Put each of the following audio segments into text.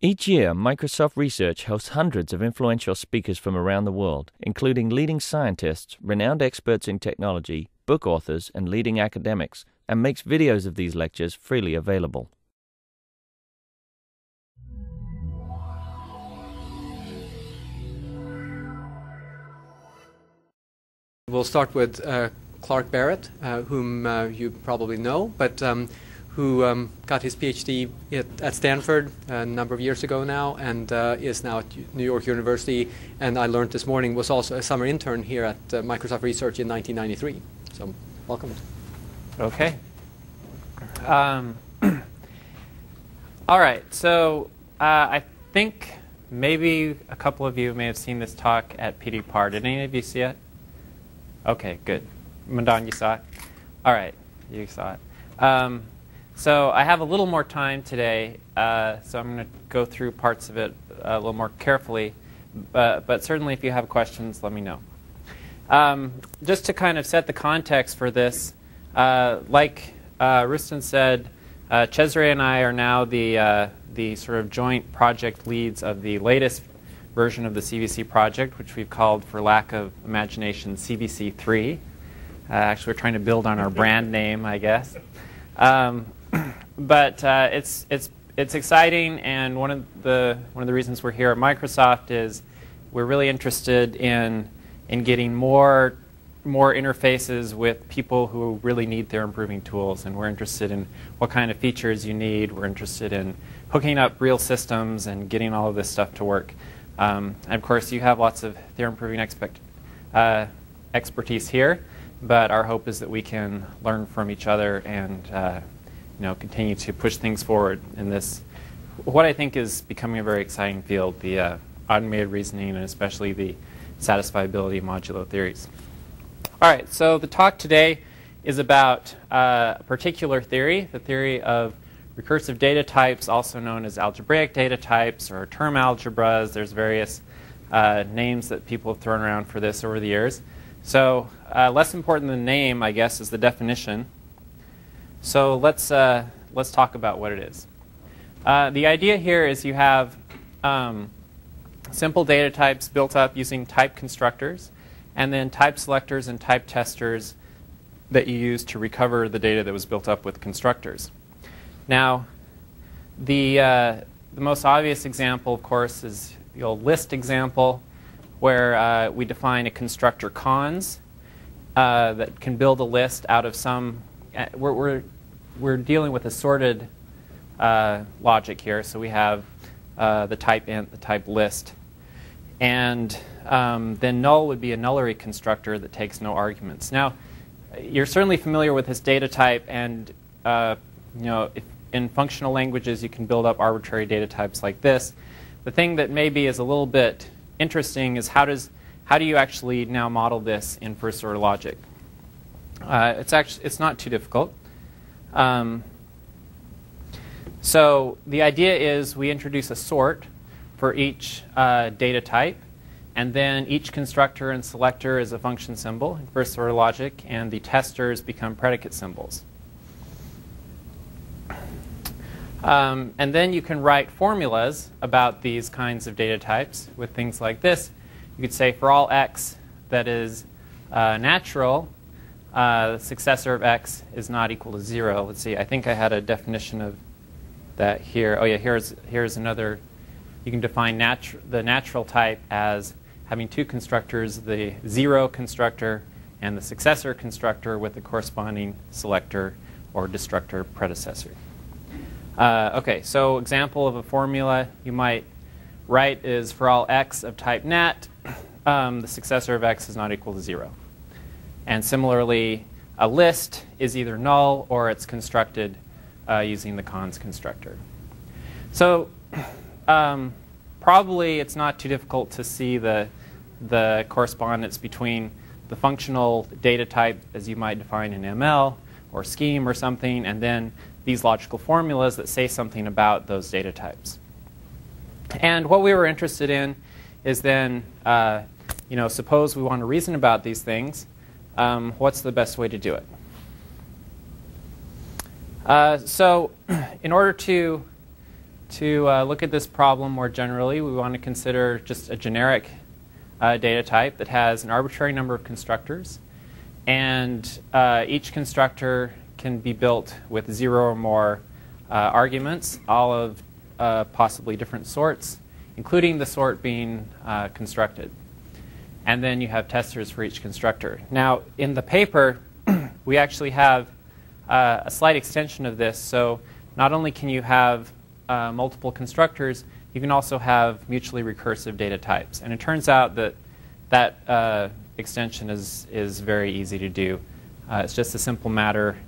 Each year, Microsoft Research hosts hundreds of influential speakers from around the world, including leading scientists, renowned experts in technology, book authors, and leading academics, and makes videos of these lectures freely available. We'll start with uh, Clark Barrett, uh, whom uh, you probably know, but um, who um, got his PhD at, at, Stanford a number of years ago now and uh, is now at New York University. And I learned this morning was also a summer intern here at uh, Microsoft Research in 1993. So, welcome. Okay. Um, all right. So, uh, I think maybe a couple of you may have seen this talk at PDPAR. Did any of you see it? Okay, good. Madan, you saw it? All right, you saw it. Um, so I have a little more time today, uh, so I'm going to go through parts of it a little more carefully. But, but certainly, if you have questions, let me know. Um, just to kind of set the context for this, uh, like uh, Rustan said, uh, Cesare and I are now the, uh, the sort of joint project leads of the latest version of the CVC project, which we've called, for lack of imagination, CVC3. Uh, actually, we're trying to build on our brand name, I guess. Um, but uh, it's it's it's exciting, and one of the one of the reasons we're here at Microsoft is we're really interested in in getting more more interfaces with people who really need theorem proving tools, and we're interested in what kind of features you need. We're interested in hooking up real systems and getting all of this stuff to work. Um, and of course, you have lots of theorem proving expect, uh, expertise here, but our hope is that we can learn from each other and uh, you know, continue to push things forward in this, what I think is becoming a very exciting field, the uh, automated reasoning and especially the satisfiability modulo theories. All right, so the talk today is about uh, a particular theory, the theory of recursive data types, also known as algebraic data types or term algebras. There's various uh, names that people have thrown around for this over the years. So uh, less important than the name, I guess, is the definition. So let's, uh, let's talk about what it is. Uh, the idea here is you have um, simple data types built up using type constructors, and then type selectors and type testers that you use to recover the data that was built up with constructors. Now, the, uh, the most obvious example, of course, is the old list example, where uh, we define a constructor cons uh, that can build a list out of some we're, we're, we're dealing with assorted uh, logic here. So we have uh, the type int, the type list. And um, then null would be a nullary constructor that takes no arguments. Now, you're certainly familiar with this data type, and uh, you know, in functional languages, you can build up arbitrary data types like this. The thing that maybe is a little bit interesting is how does how do you actually now model this in first order logic? Uh, it's actually it's not too difficult. Um, so the idea is we introduce a sort for each uh, data type, and then each constructor and selector is a function symbol in first order logic, and the testers become predicate symbols. Um, and then you can write formulas about these kinds of data types with things like this. You could say for all x that is uh, natural, uh, the successor of x is not equal to 0. Let's see, I think I had a definition of that here. Oh, yeah, here's, here's another. You can define natu the natural type as having two constructors, the 0 constructor and the successor constructor with the corresponding selector or destructor predecessor. Uh, okay, so example of a formula you might write is for all x of type nat, um, the successor of x is not equal to 0. And similarly, a list is either null or it's constructed uh, using the cons constructor. So um, probably it's not too difficult to see the, the correspondence between the functional data type as you might define in ML or scheme or something, and then these logical formulas that say something about those data types. And what we were interested in is then, uh, you know, suppose we want to reason about these things um, what's the best way to do it? Uh, so, in order to to uh, look at this problem more generally, we want to consider just a generic uh, data type that has an arbitrary number of constructors. And uh, each constructor can be built with zero or more uh, arguments, all of uh, possibly different sorts, including the sort being constructed. And then you have testers for each constructor. Now, in the paper, we actually have uh, a slight extension of this. So not only can you have uh, multiple constructors, you can also have mutually recursive data types. And it turns out that that uh, extension is, is very easy to do. Uh, it's just a simple matter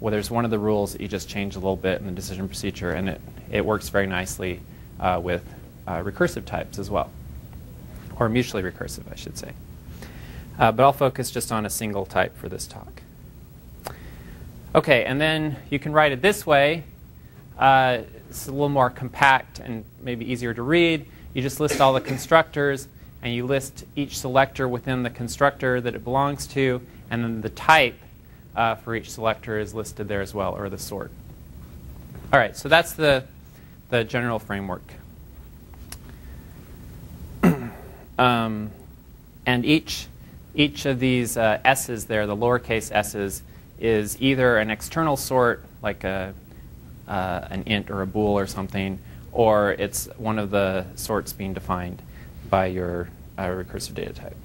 where there's one of the rules that you just change a little bit in the decision procedure, and it, it works very nicely uh, with uh, recursive types as well, or mutually recursive, I should say. Uh, but I'll focus just on a single type for this talk. Okay, and then you can write it this way. Uh, it's a little more compact and maybe easier to read. You just list all the constructors, and you list each selector within the constructor that it belongs to, and then the type uh, for each selector is listed there as well, or the sort. All right, so that's the, the general framework. Um, and each, each of these uh, S's there, the lowercase S's, is either an external sort, like a, uh, an int or a bool or something, or it's one of the sorts being defined by your uh, recursive data type.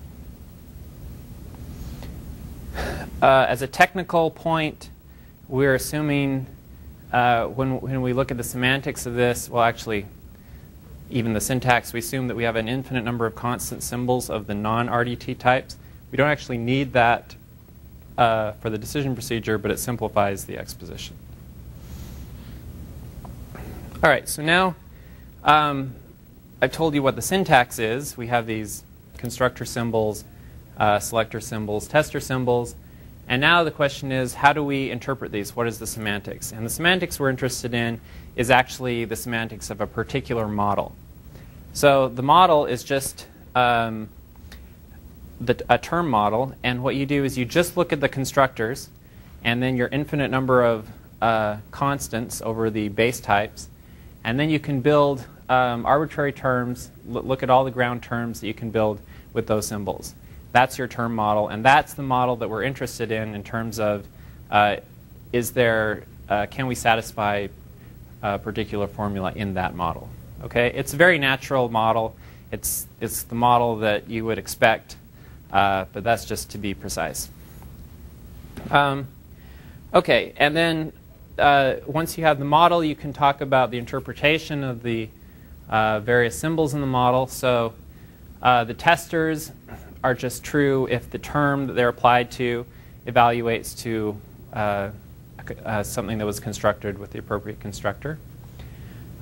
Uh, as a technical point, we're assuming uh, when, when we look at the semantics of this, well, actually, even the syntax, we assume that we have an infinite number of constant symbols of the non-RDT types. We don't actually need that uh, for the decision procedure, but it simplifies the exposition. All right, so now um, I've told you what the syntax is. We have these constructor symbols, uh, selector symbols, tester symbols. And now the question is, how do we interpret these? What is the semantics? And the semantics we're interested in is actually the semantics of a particular model. So the model is just um, the, a term model, and what you do is you just look at the constructors, and then your infinite number of uh, constants over the base types, and then you can build um, arbitrary terms, look at all the ground terms that you can build with those symbols. That's your term model, and that's the model that we're interested in in terms of uh, is there, uh, can we satisfy a particular formula in that model? Okay, it's a very natural model. It's, it's the model that you would expect, uh, but that's just to be precise. Um, okay, and then uh, once you have the model, you can talk about the interpretation of the uh, various symbols in the model. So uh, the testers are just true if the term that they're applied to evaluates to uh, uh, something that was constructed with the appropriate constructor.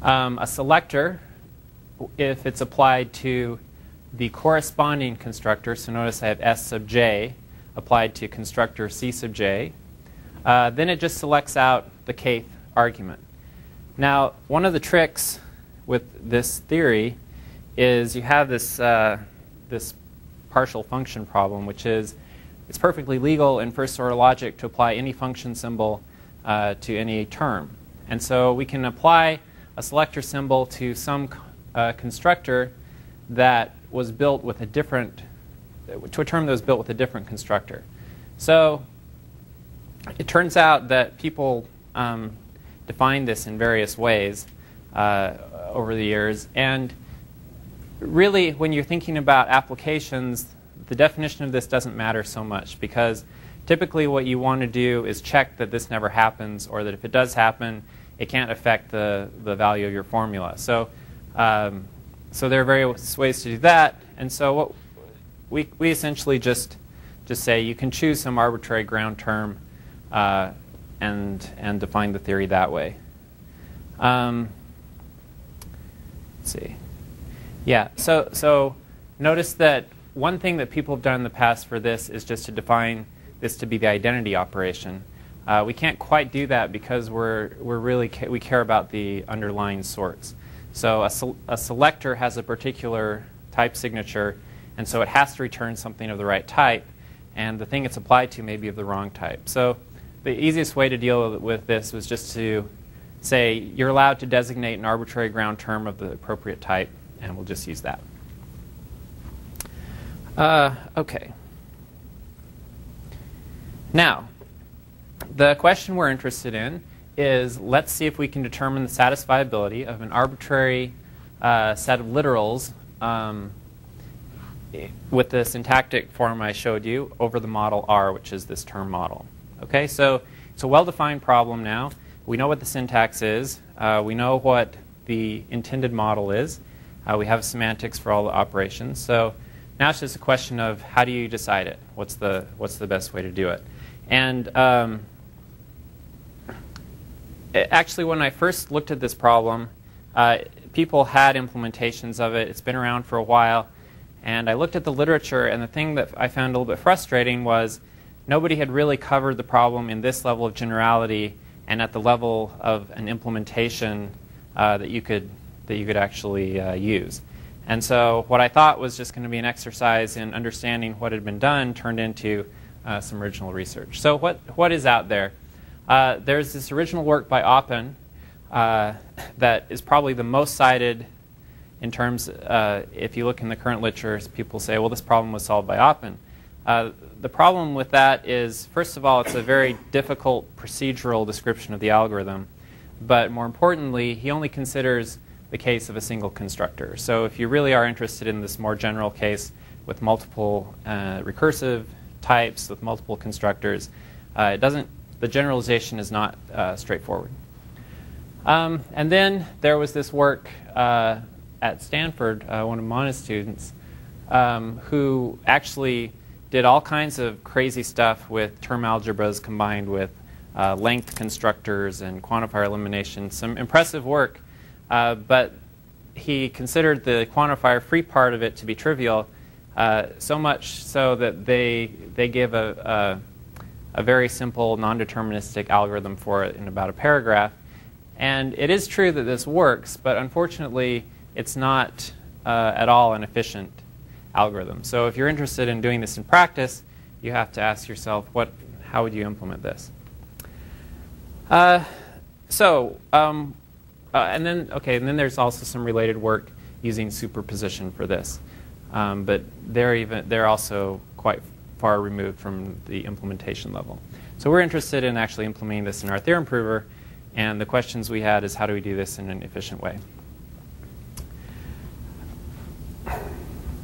Um, a selector, if it's applied to the corresponding constructor, so notice I have S sub j applied to constructor C sub j, uh, then it just selects out the kth argument. Now, one of the tricks with this theory is you have this, uh, this partial function problem, which is it's perfectly legal in first order logic to apply any function symbol uh, to any term. And so we can apply a selector symbol to some uh, constructor that was built with a different, to a term that was built with a different constructor. So it turns out that people um, define this in various ways uh, over the years. And really, when you're thinking about applications, the definition of this doesn't matter so much because typically what you want to do is check that this never happens or that if it does happen, it can't affect the, the value of your formula. So, um, so there are various ways to do that. And so what we, we essentially just, just say you can choose some arbitrary ground term uh, and, and define the theory that way. Um, let's see. Yeah, so, so notice that one thing that people have done in the past for this is just to define this to be the identity operation. Uh, we can't quite do that because we're, we're really ca we care about the underlying sorts. So a, a selector has a particular type signature, and so it has to return something of the right type, and the thing it's applied to may be of the wrong type. So the easiest way to deal with this was just to say you're allowed to designate an arbitrary ground term of the appropriate type, and we'll just use that. Uh, okay. Now, the question we're interested in is let's see if we can determine the satisfiability of an arbitrary uh, set of literals um, with the syntactic form I showed you over the model R, which is this term model. Okay, so it's a well-defined problem now. We know what the syntax is. Uh, we know what the intended model is. Uh, we have semantics for all the operations. So now it's just a question of how do you decide it? What's the, what's the best way to do it? And um, actually, when I first looked at this problem, uh, people had implementations of it. It's been around for a while. And I looked at the literature, and the thing that I found a little bit frustrating was nobody had really covered the problem in this level of generality and at the level of an implementation uh, that you could that you could actually uh, use. And so what I thought was just going to be an exercise in understanding what had been done turned into uh, some original research. So what, what is out there? Uh, there's this original work by Oppen uh, that is probably the most cited in terms, uh, if you look in the current literature, people say, well, this problem was solved by Oppen. Uh, the problem with that is, first of all, it's a very difficult procedural description of the algorithm. But more importantly, he only considers the case of a single constructor. So if you really are interested in this more general case with multiple uh, recursive types, with multiple constructors, uh, it doesn't, the generalization is not uh, straightforward. Um, and then there was this work uh, at Stanford, uh, one of Manna's students, um, who actually did all kinds of crazy stuff with term algebras combined with uh, length constructors and quantifier elimination. Some impressive work uh, but he considered the quantifier free part of it to be trivial, uh, so much so that they, they gave a, a, a very simple non-deterministic algorithm for it in about a paragraph. And it is true that this works, but unfortunately, it's not uh, at all an efficient algorithm. So if you're interested in doing this in practice, you have to ask yourself, what, how would you implement this? Uh, so um, uh, and then, okay, and then there's also some related work using superposition for this. Um, but they're, even, they're also quite far removed from the implementation level. So we're interested in actually implementing this in our theorem prover. And the questions we had is how do we do this in an efficient way?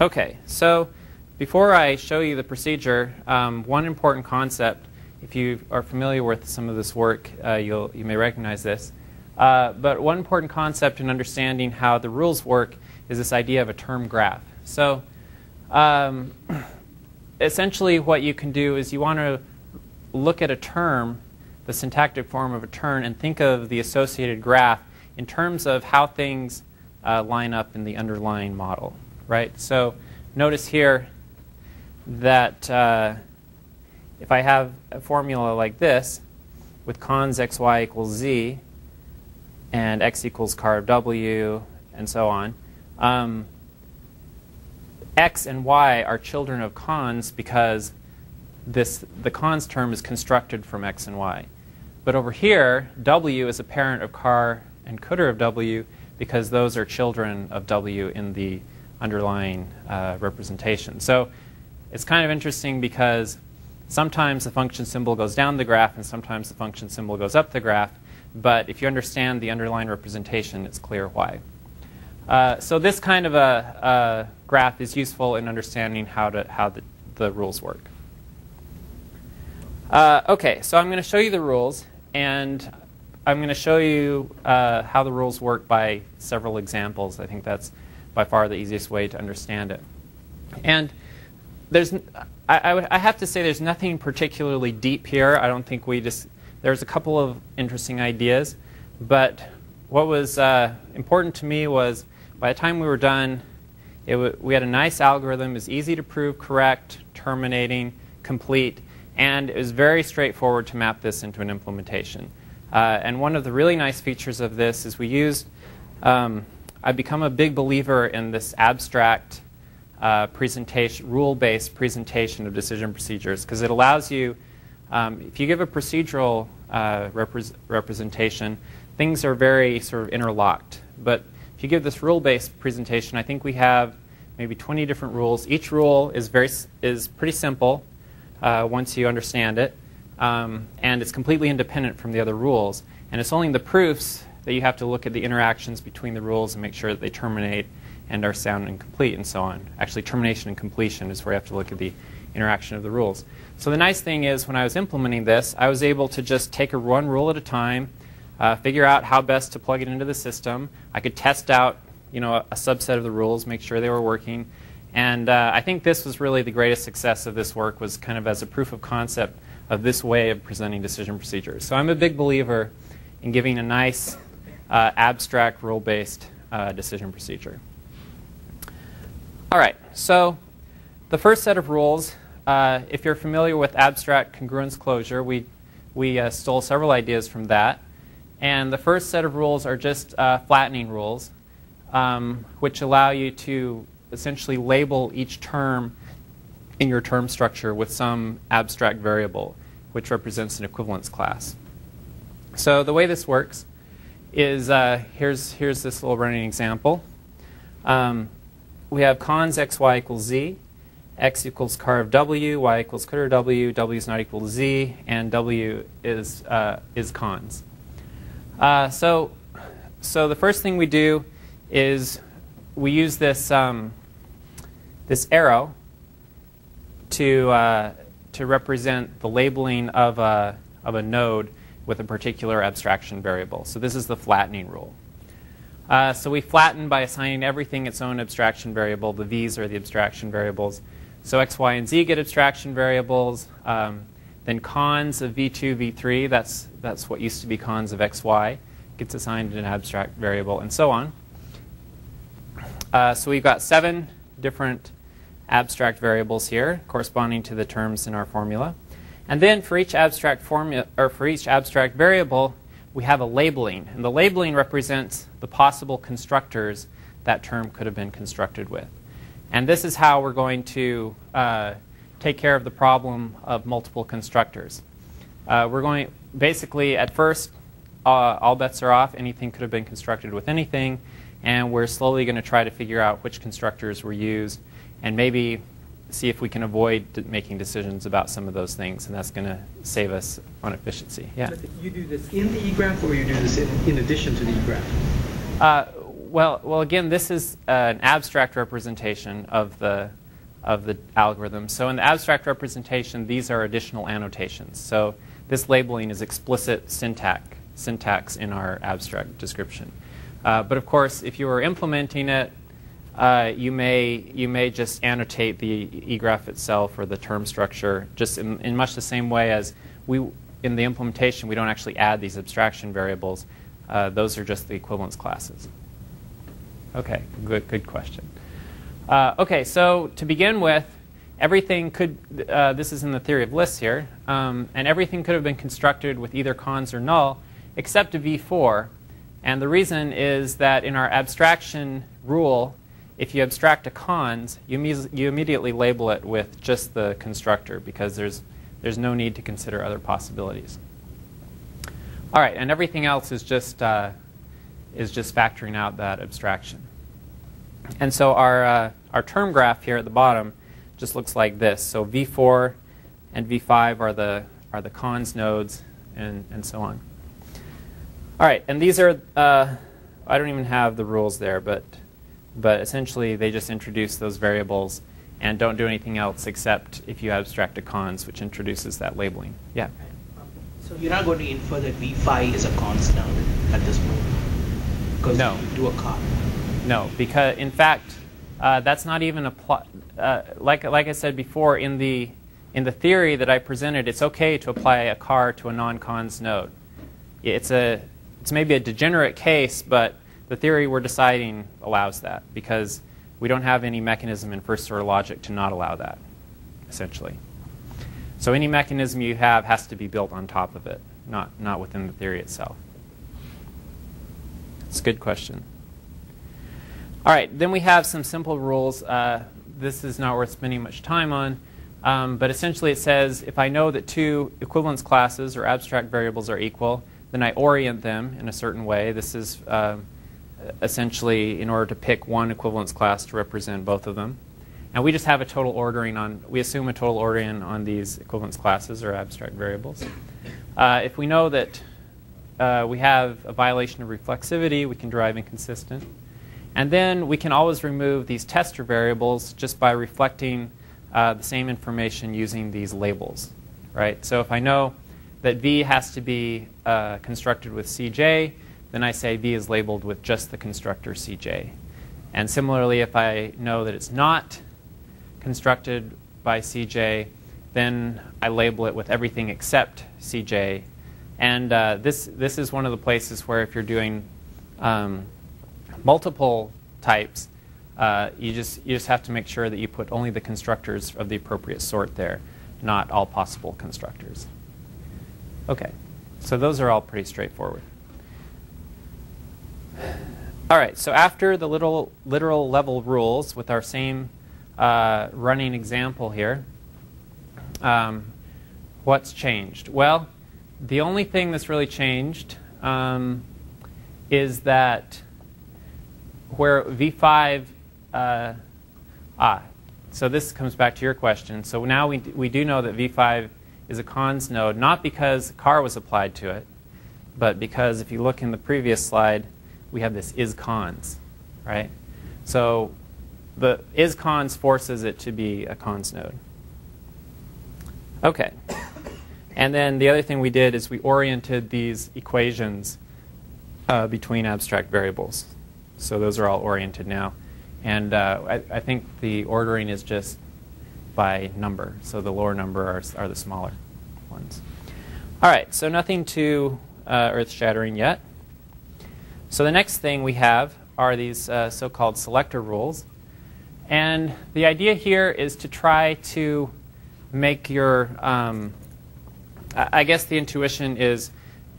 Okay, so before I show you the procedure, um, one important concept, if you are familiar with some of this work, uh, you'll, you may recognize this. Uh, but one important concept in understanding how the rules work is this idea of a term graph. So um, essentially what you can do is you want to look at a term, the syntactic form of a term, and think of the associated graph in terms of how things uh, line up in the underlying model, right? So notice here that uh, if I have a formula like this with cons xy equals z, and x equals car of w, and so on. Um, x and y are children of cons because this, the cons term is constructed from x and y. But over here, w is a parent of car and cdr of w because those are children of w in the underlying uh, representation. So it's kind of interesting because sometimes the function symbol goes down the graph and sometimes the function symbol goes up the graph. But if you understand the underlying representation, it's clear why. Uh, so this kind of a, a, graph is useful in understanding how, to, how the, the rules work. Uh, okay, so I'm going to show you the rules, and I'm going to show you uh, how the rules work by several examples. I think that's by far the easiest way to understand it. And there's, I, I have to say there's nothing particularly deep here. I don't think we just there's a couple of interesting ideas, but what was uh, important to me was by the time we were done, we had a nice algorithm. It was easy to prove correct, terminating, complete, and it was very straightforward to map this into an implementation. Uh, and one of the really nice features of this is we used, um, I've become a big believer in this abstract uh, presentation, rule-based presentation of decision procedures because it allows you um, if you give a procedural uh, repre representation, things are very sort of interlocked. But if you give this rule-based presentation, I think we have maybe 20 different rules. Each rule is very is pretty simple uh, once you understand it, um, and it's completely independent from the other rules. And it's only in the proofs that you have to look at the interactions between the rules and make sure that they terminate and are sound and complete and so on. Actually, termination and completion is where you have to look at the interaction of the rules. So the nice thing is when I was implementing this, I was able to just take a one rule at a time, uh, figure out how best to plug it into the system. I could test out you know, a, a subset of the rules, make sure they were working. And uh, I think this was really the greatest success of this work was kind of as a proof of concept of this way of presenting decision procedures. So I'm a big believer in giving a nice uh, abstract rule-based uh, decision procedure. All right, so the first set of rules, uh, if you're familiar with abstract congruence closure, we, we uh, stole several ideas from that. And the first set of rules are just uh, flattening rules, um, which allow you to essentially label each term in your term structure with some abstract variable, which represents an equivalence class. So the way this works is uh, here's, here's this little running example. Um, we have cons x, y equals z, x equals car of w, y equals cdr w, w is not equal to z, and w is, uh, is cons. Uh, so, so the first thing we do is we use this, um, this arrow to, uh, to represent the labeling of a, of a node with a particular abstraction variable. So this is the flattening rule. Uh, so we flatten by assigning everything its own abstraction variable. The v's are the abstraction variables. So x, y, and z get abstraction variables. Um, then cons of v2, v3, that's, that's what used to be cons of x, y, gets assigned an abstract variable, and so on. Uh, so we've got seven different abstract variables here corresponding to the terms in our formula. And then for each abstract formula or for each abstract variable, we have a labeling. And the labeling represents the possible constructors that term could have been constructed with. And this is how we're going to uh, take care of the problem of multiple constructors. Uh, we're going, basically, at first, uh, all bets are off. Anything could have been constructed with anything. And we're slowly going to try to figure out which constructors were used and maybe see if we can avoid making decisions about some of those things, and that's going to save us on efficiency. Yeah. You do this in the egraph, or you do this in, in addition to the egraph? Well, well, again, this is uh, an abstract representation of the of the algorithm. So in the abstract representation, these are additional annotations. So this labeling is explicit syntax syntax in our abstract description. Uh, but of course, if you were implementing it uh, you may you may just annotate the egraph itself or the term structure just in, in, much the same way as we in the implementation we don't actually add these abstraction variables. Uh, those are just the equivalence classes. Okay, good good question. Uh, okay, so to begin with, everything could uh, this is in the theory of lists here, um, and everything could have been constructed with either cons or null except a v4. And the reason is that in our abstraction rule, if you abstract a cons, you, you immediately label it with just the constructor because there's, there's no need to consider other possibilities. All right, and everything else is just, uh, is just factoring out that abstraction. And so our, uh, our term graph here at the bottom just looks like this. So V4 and V5 are the, are the cons nodes and, and so on. All right, and these are, uh, I don't even have the rules there, but but essentially they just introduce those variables and don't do anything else except if you abstract a cons, which introduces that labeling. Yeah. So you're not going to infer that v5 is a cons node at this point? Because no. you do a car. No, because in fact, uh, that's not even a uh, like like I said before in the in the theory that I presented, it's okay to apply a car to a non-cons node. It's a it's maybe a degenerate case, but the theory we're deciding allows that because we don't have any mechanism in first order logic to not allow that, essentially. So any mechanism you have has to be built on top of it, not, not within the theory itself. It's a good question. All right, then we have some simple rules. Uh, this is not worth spending much time on, um, but essentially it says if I know that two equivalence classes or abstract variables are equal, then I orient them in a certain way. This is uh, essentially in order to pick one equivalence class to represent both of them. And we just have a total ordering on, we assume a total ordering on these equivalence classes or abstract variables. Uh, if we know that uh, we have a violation of reflexivity, we can derive inconsistent. And then we can always remove these tester variables just by reflecting uh, the same information using these labels, right? So if I know that V has to be uh, constructed with CJ, then I say V is labeled with just the constructor CJ. And similarly, if I know that it's not constructed by CJ, then I label it with everything except CJ. And uh, this, this is one of the places where if you're doing um, multiple types, uh, you, just, you just have to make sure that you put only the constructors of the appropriate sort there, not all possible constructors. Okay, so those are all pretty straightforward. All right, so after the literal, literal level rules with our same uh, running example here, um, what's changed? Well, the only thing that's really changed um, is that where v5, uh, ah, so this comes back to your question. So now we, we do know that v5 is a cons node, not because car was applied to it, but because if you look in the previous slide, we have this is cons, right? So the is cons forces it to be a cons node. Okay. And then the other thing we did is we oriented these equations uh, between abstract variables. So those are all oriented now. And uh, I, I, think the ordering is just by number. So the lower number are, are the smaller ones. All right, so nothing too uh, earth shattering yet. So the next thing we have are these uh, so called selector rules. And the idea here is to try to make your, um, I guess the intuition is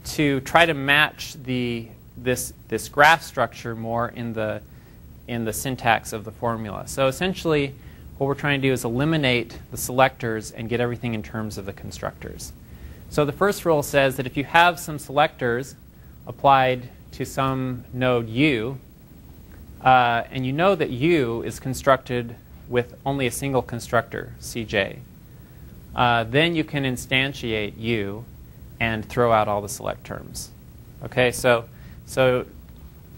to try to match the this this graph structure more in the in the syntax of the formula. So essentially, what we're trying to do is eliminate the selectors and get everything in terms of the constructors. So the first rule says that if you have some selectors applied to some node u, uh, and you know that u is constructed with only a single constructor, cj, uh, then you can instantiate u and throw out all the select terms. Okay, so so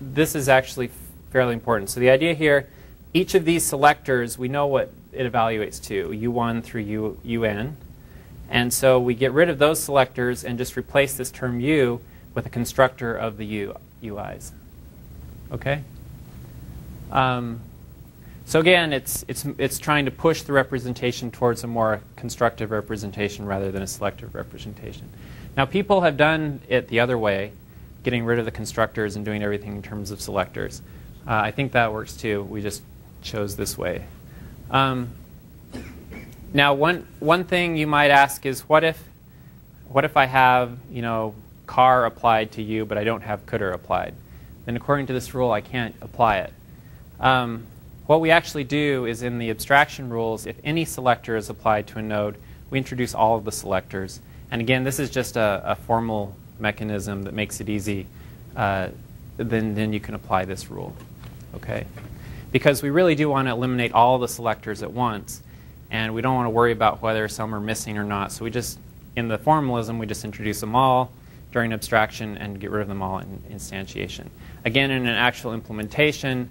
this is actually fairly important. So the idea here, each of these selectors, we know what it evaluates to, u1 through u, un. And so we get rid of those selectors and just replace this term u with a constructor of the u, ui's. Okay? Um, so again, it's, it's, it's trying to push the representation towards a more constructive representation rather than a selective representation. Now, people have done it the other way getting rid of the constructors and doing everything in terms of selectors. Uh, I think that works too. We just chose this way. Um, now, one, one thing you might ask is, what if, what if I have, you know, car applied to you, but I don't have cdr applied? Then according to this rule, I can't apply it. Um, what we actually do is in the abstraction rules, if any selector is applied to a node, we introduce all of the selectors. And again, this is just a, a formal mechanism that makes it easy, uh, then, then you can apply this rule. Okay? Because we really do want to eliminate all the selectors at once, and we don't want to worry about whether some are missing or not. So we just, in the formalism, we just introduce them all during abstraction and get rid of them all in instantiation. Again, in an actual implementation,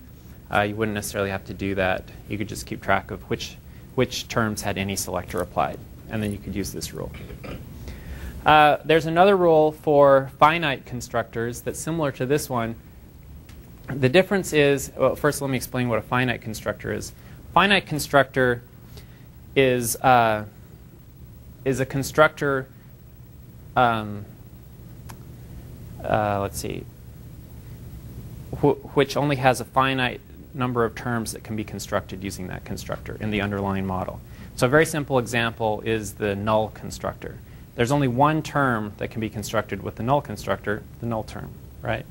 uh, you wouldn't necessarily have to do that. You could just keep track of which, which terms had any selector applied, and then you could use this rule. Uh, there's another rule for finite constructors that's similar to this one. The difference is, well, first let me explain what a finite constructor is. Finite constructor is, uh, is a constructor, um, uh, let's see, wh which only has a finite number of terms that can be constructed using that constructor in the underlying model. So a very simple example is the null constructor there's only one term that can be constructed with the null constructor, the null term, right?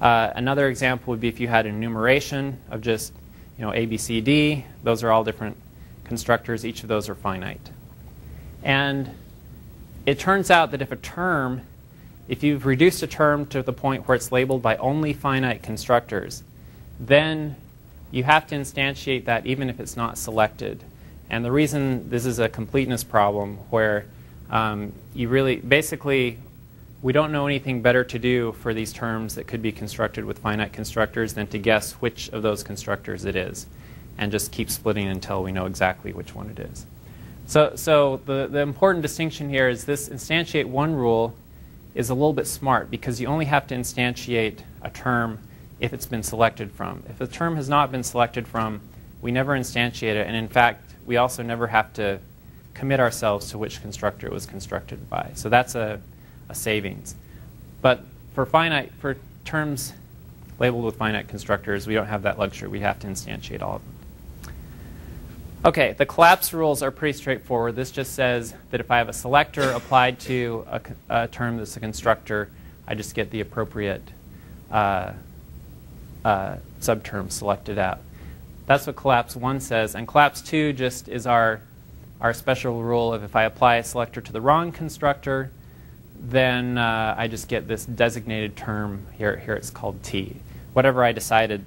Uh, another example would be if you had enumeration of just, you know, A, B, C, D. Those are all different constructors. Each of those are finite. And it turns out that if a term if you've reduced a term to the point where it's labeled by only finite constructors, then you have to instantiate that even if it's not selected. And the reason this is a completeness problem where um, you really, basically, we don't know anything better to do for these terms that could be constructed with finite constructors than to guess which of those constructors it is and just keep splitting until we know exactly which one it is. So, so the, the important distinction here is this instantiate one rule is a little bit smart because you only have to instantiate a term if it's been selected from. If a term has not been selected from, we never instantiate it. And in fact, we also never have to commit ourselves to which constructor it was constructed by. So that's a, a savings. But for finite, for terms labeled with finite constructors, we don't have that luxury. We have to instantiate all of them. Okay, the collapse rules are pretty straightforward. This just says that if I have a selector applied to a, a term that's a constructor, I just get the appropriate uh, uh, subterm selected out. That's what collapse 1 says. And collapse 2 just is our, our special rule of if I apply a selector to the wrong constructor, then uh, I just get this designated term. Here, here it's called T. Whatever I decided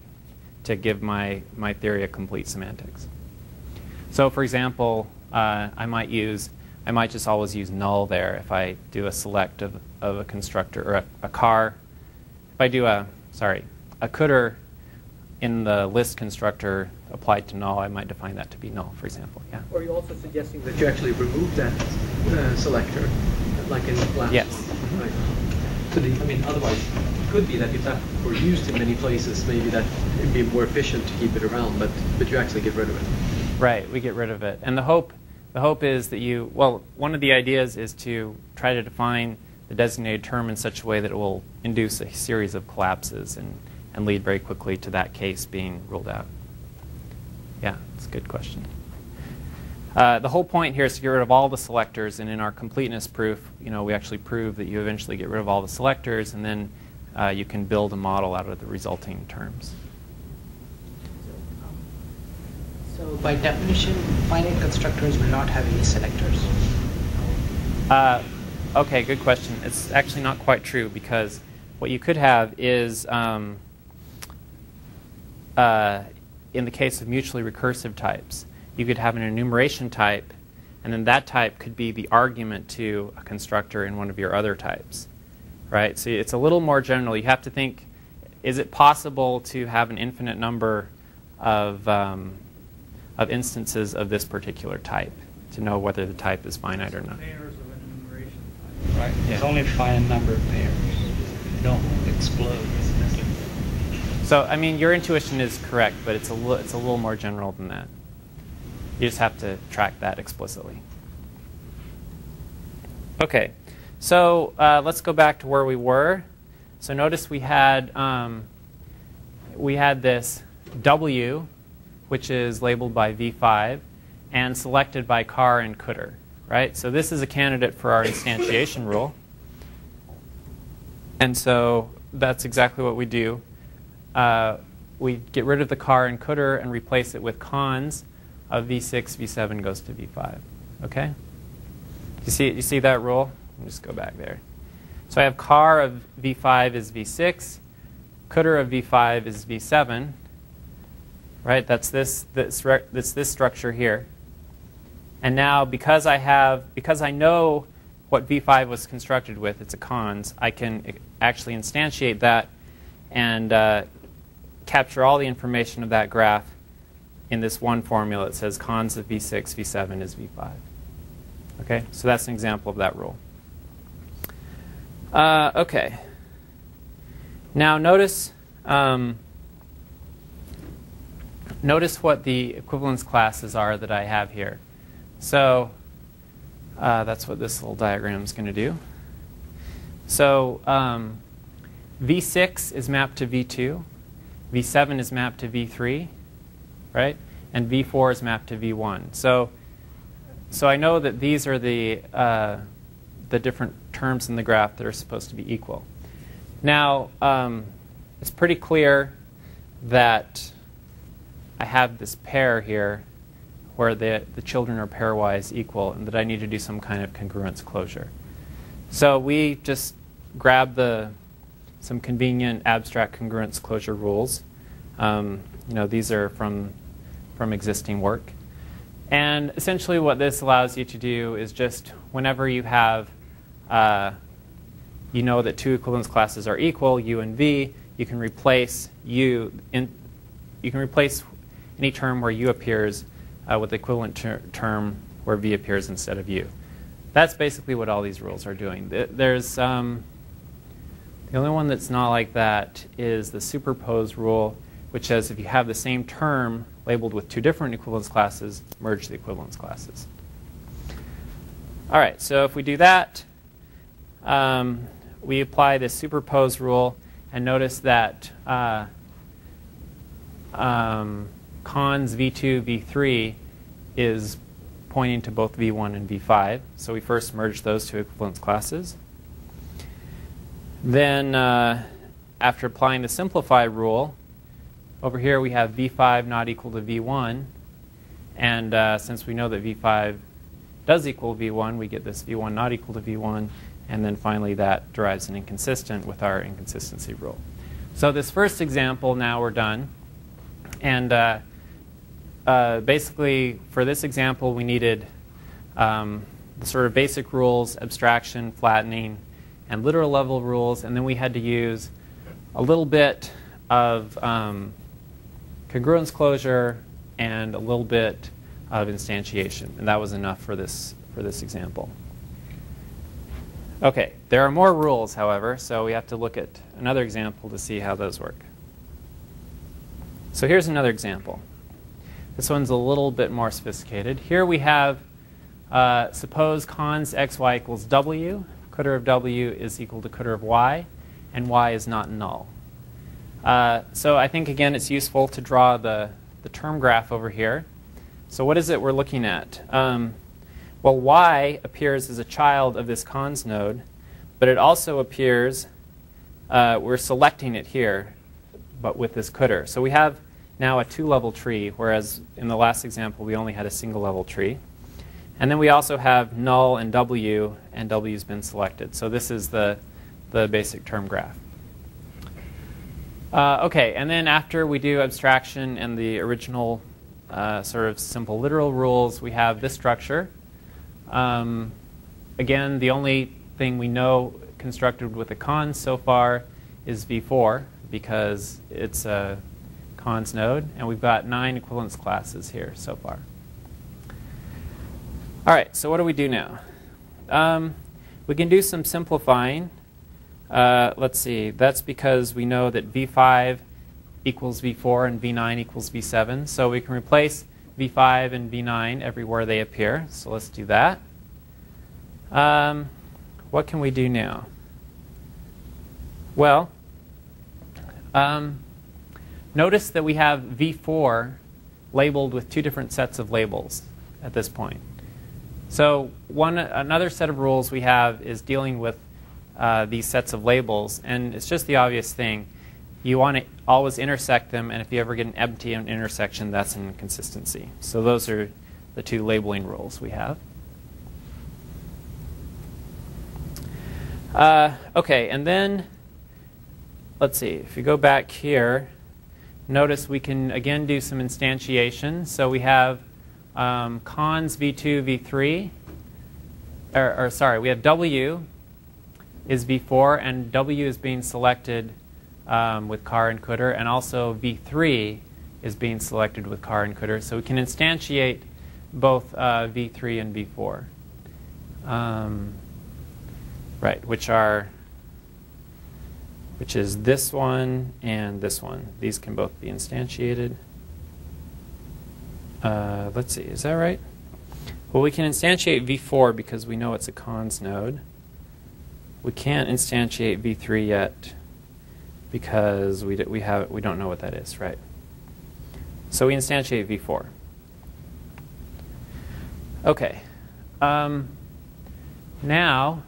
to give my, my theory a complete semantics. So for example, uh, I might use, I might just always use null there if I do a select of, of a constructor or a, a car. If I do a, sorry, a cdr in the list constructor applied to null, I might define that to be null, for example. Yeah. Or are you also suggesting that you actually remove that uh, selector, like in Flash? Yes. Right. So the, I mean, otherwise, it could be that if that were used in many places, maybe that it'd be more efficient to keep it around, but but you actually get rid of it. Right, we get rid of it. And the hope, the hope is that you, well, one of the ideas is to try to define the designated term in such a way that it will induce a series of collapses and, and lead very quickly to that case being ruled out. Yeah, it's a good question. Uh, the whole point here is to get rid of all the selectors, and in our completeness proof, you know, we actually prove that you eventually get rid of all the selectors, and then uh, you can build a model out of the resulting terms. So by definition, finite constructors will not have any selectors. Uh, okay, good question. It's actually not quite true because what you could have is, um, uh, in the case of mutually recursive types, you could have an enumeration type, and then that type could be the argument to a constructor in one of your other types, right? So it's a little more general. You have to think: Is it possible to have an infinite number of um, of instances of this particular type to know whether the type is finite or not. Pairs of an enumeration type, right? Yeah. There's only a finite number of pairs. They don't explode. So, I mean, your intuition is correct, but it's a, it's a little more general than that. You just have to track that explicitly. Okay, so uh, let's go back to where we were. So notice we had um, we had this W which is labeled by v5, and selected by car and cdr. Right? So this is a candidate for our instantiation rule. And so that's exactly what we do. Uh, we get rid of the car and cdr and replace it with cons of v6, v7 goes to v5. Okay? You see, you see that rule? Let me just go back there. So I have car of v5 is v6, cdr of v5 is v7, right? That's this, this, this, this structure here. And now because I have, because I know what V5 was constructed with, it's a cons, I can actually instantiate that and uh, capture all the information of that graph in this one formula that says cons of V6, V7 is V5. Okay, so that's an example of that rule. Uh, okay. Now notice um, notice what the equivalence classes are that I have here. So uh, that's what this little diagram is going to do. So um, V6 is mapped to V2, V7 is mapped to V3, right? And V4 is mapped to V1. So, so I know that these are the, uh, the different terms in the graph that are supposed to be equal. Now, um, it's pretty clear that I have this pair here where the, the children are pairwise equal and that I need to do some kind of congruence closure. So we just grab the some convenient abstract congruence closure rules. Um, you know, these are from from existing work. And essentially, what this allows you to do is just whenever you have, uh, you know that two equivalence classes are equal, u and v, you can replace u in, you can replace any term where u appears uh, with the equivalent ter term where v appears instead of u. That's basically what all these rules are doing. There's um, the only one that's not like that is the superpose rule, which says if you have the same term labeled with two different equivalence classes, merge the equivalence classes. All right, so if we do that, um, we apply this superpose rule, and notice that uh, um, cons v2, v3 is pointing to both v1 and v5. So we first merge those two equivalence classes. Then, uh, after applying the simplify rule, over here we have v5 not equal to v1. And uh, since we know that v5 does equal v1, we get this v1 not equal to v1. And then finally, that derives an inconsistent with our inconsistency rule. So this first example, now we're done. And uh, uh, basically, for this example, we needed um, the sort of basic rules, abstraction, flattening, and literal level rules. And then we had to use a little bit of um, congruence closure, and a little bit of instantiation. And that was enough for this, for this example. Okay, there are more rules, however, so we have to look at another example to see how those work. So here's another example. This one's a little bit more sophisticated. Here we have, uh, suppose cons xy equals w, cdr of w is equal to cdr of y, and y is not null. Uh, so I think, again, it's useful to draw the, the term graph over here. So what is it we're looking at? Um, well, y appears as a child of this cons node, but it also appears, uh, we're selecting it here, but with this cdr. So we have now a two-level tree, whereas in the last example we only had a single-level tree. And then we also have null and w, and w's been selected. So this is the, the basic term graph. Uh, okay, and then after we do abstraction and the original uh, sort of simple literal rules, we have this structure. Um, again, the only thing we know constructed with a cons so far is v4 because it's a cons node, and we've got nine equivalence classes here so far. All right, so what do we do now? Um, we can do some simplifying. Uh, let's see, that's because we know that v5 equals v4 and v9 equals v7. So we can replace v5 and v9 everywhere they appear. So let's do that. Um, what can we do now? Well, um, notice that we have v4 labeled with two different sets of labels at this point. So one another set of rules we have is dealing with uh, these sets of labels. And it's just the obvious thing. You want to always intersect them, and if you ever get an empty intersection, that's an inconsistency. So those are the two labeling rules we have. Uh, okay, and then let's see. If you go back here, notice we can again do some instantiation. So we have um, cons v2, v3, or, or sorry, we have w is V4, and W is being selected um, with car and cdr, and also V3 is being selected with car and cdr. So we can instantiate both uh, V3 and V4. Um, right, which are which is this one and this one. These can both be instantiated. Uh, let's see, is that right? Well, we can instantiate V4 because we know it's a cons node. We can't instantiate v3 yet because we, we, have, we don't know what that is, right? So we instantiate v4. Okay. Um, now,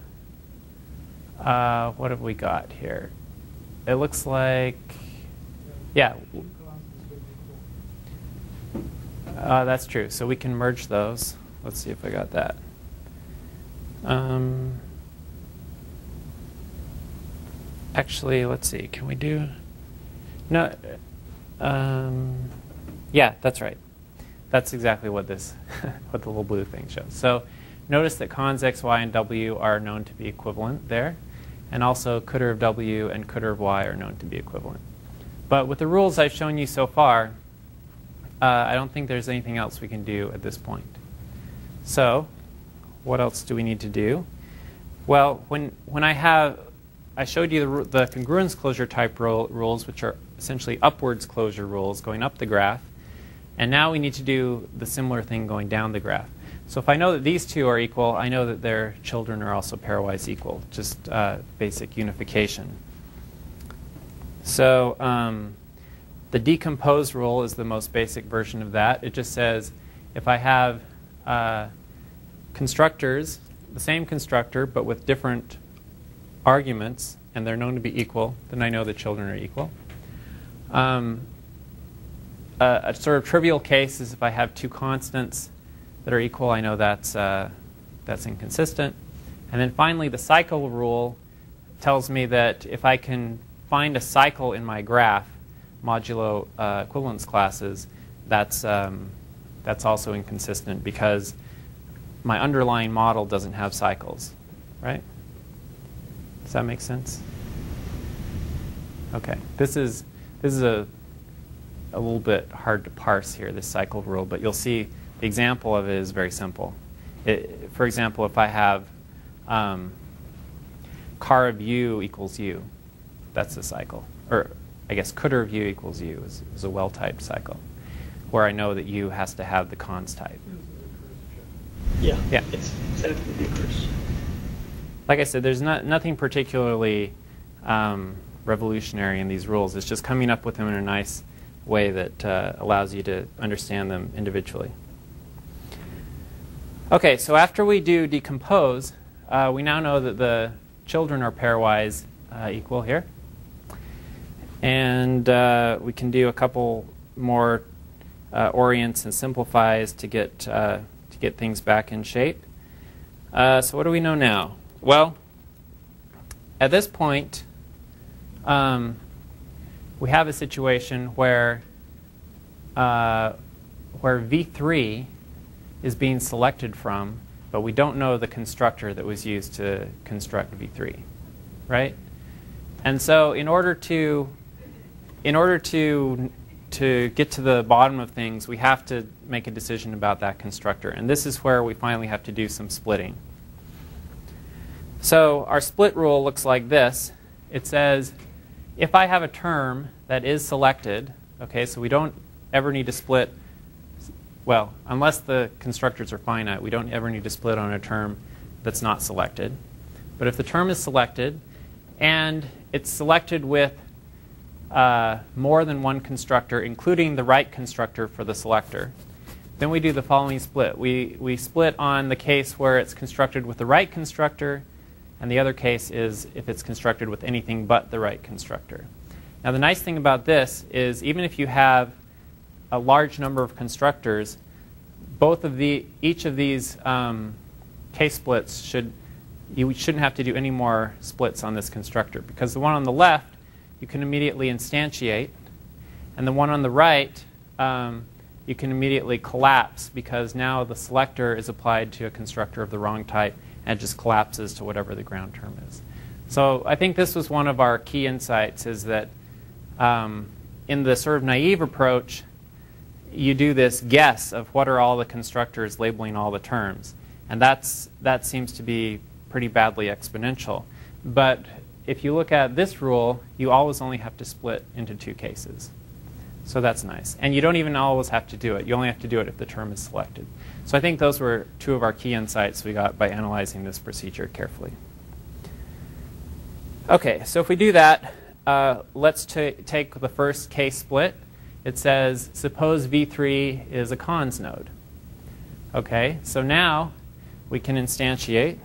uh, what have we got here? It looks like, yeah. Uh, that's true. So we can merge those. Let's see if I got that. Um, Actually, let's see. Can we do? No. Um, yeah, that's right. That's exactly what this, what the little blue thing shows. So notice that cons x, y, and w are known to be equivalent there. And also cdr of w and cdr of y are known to be equivalent. But with the rules I've shown you so far, uh, I don't think there's anything else we can do at this point. So what else do we need to do? Well, when, when I have, I showed you the, the congruence closure type rules, which are essentially upwards closure rules going up the graph. And now we need to do the similar thing going down the graph. So if I know that these two are equal, I know that their children are also pairwise equal, just uh, basic unification. So um, the decompose rule is the most basic version of that. It just says if I have uh, constructors, the same constructor, but with different arguments, and they're known to be equal, then I know the children are equal. Um, a, a, sort of trivial case is if I have two constants that are equal, I know that's, uh, that's inconsistent. And then finally, the cycle rule tells me that if I can find a cycle in my graph, modulo uh, equivalence classes, that's, um, that's also inconsistent because my underlying model doesn't have cycles, right? Does that make sense? Okay, this is, this is a, a little bit hard to parse here, this cycle rule, but you'll see the example of it is very simple. It, for example, if I have um, car of u equals u, that's a cycle. Or I guess of u equals u is, is a well-typed cycle, where I know that u has to have the cons type. Yeah. Yeah. It's set up with the recurse. Like I said, there's not, nothing particularly um, revolutionary in these rules. It's just coming up with them in a nice way that uh, allows you to understand them individually. Okay, so after we do decompose, uh, we now know that the children are pairwise uh, equal here. And uh, we can do a couple more uh, orients and simplifies to get, uh, to get things back in shape. Uh, so what do we know now? Well, at this point, um, we have a situation where, where V3 is being selected from, but we don't know the constructor that was used to construct V3, right? And so in order to, in order to, to get to the bottom of things, we have to make a decision about that constructor. And this is where we finally have to do some splitting. So our split rule looks like this. It says if I have a term that is selected, okay, so we don't ever need to split well, unless the constructors are finite, we don't ever need to split on a term that's not selected. But if the term is selected and it's selected with uh, more than one constructor, including the right constructor for the selector, then we do the following split. We, we split on the case where it's constructed with the right constructor, and the other case is if it's constructed with anything but the right constructor. Now, the nice thing about this is even if you have a large number of constructors, both of the each of these um, case splits should you shouldn't have to do any more splits on this constructor because the one on the left you can immediately instantiate, and the one on the right um, you can immediately collapse because now the selector is applied to a constructor of the wrong type and it just collapses to whatever the ground term is. So I think this was one of our key insights is that um, in the sort of naive approach, you do this guess of what are all the constructors labeling all the terms. And that's, that seems to be pretty badly exponential. But if you look at this rule, you always only have to split into two cases. So that's nice. And you don't even always have to do it. You only have to do it if the term is selected. So I think those were two of our key insights we got by analyzing this procedure carefully. Okay, so if we do that, uh, let's take the first case split it says, suppose V3 is a cons node. Okay, so now we can instantiate,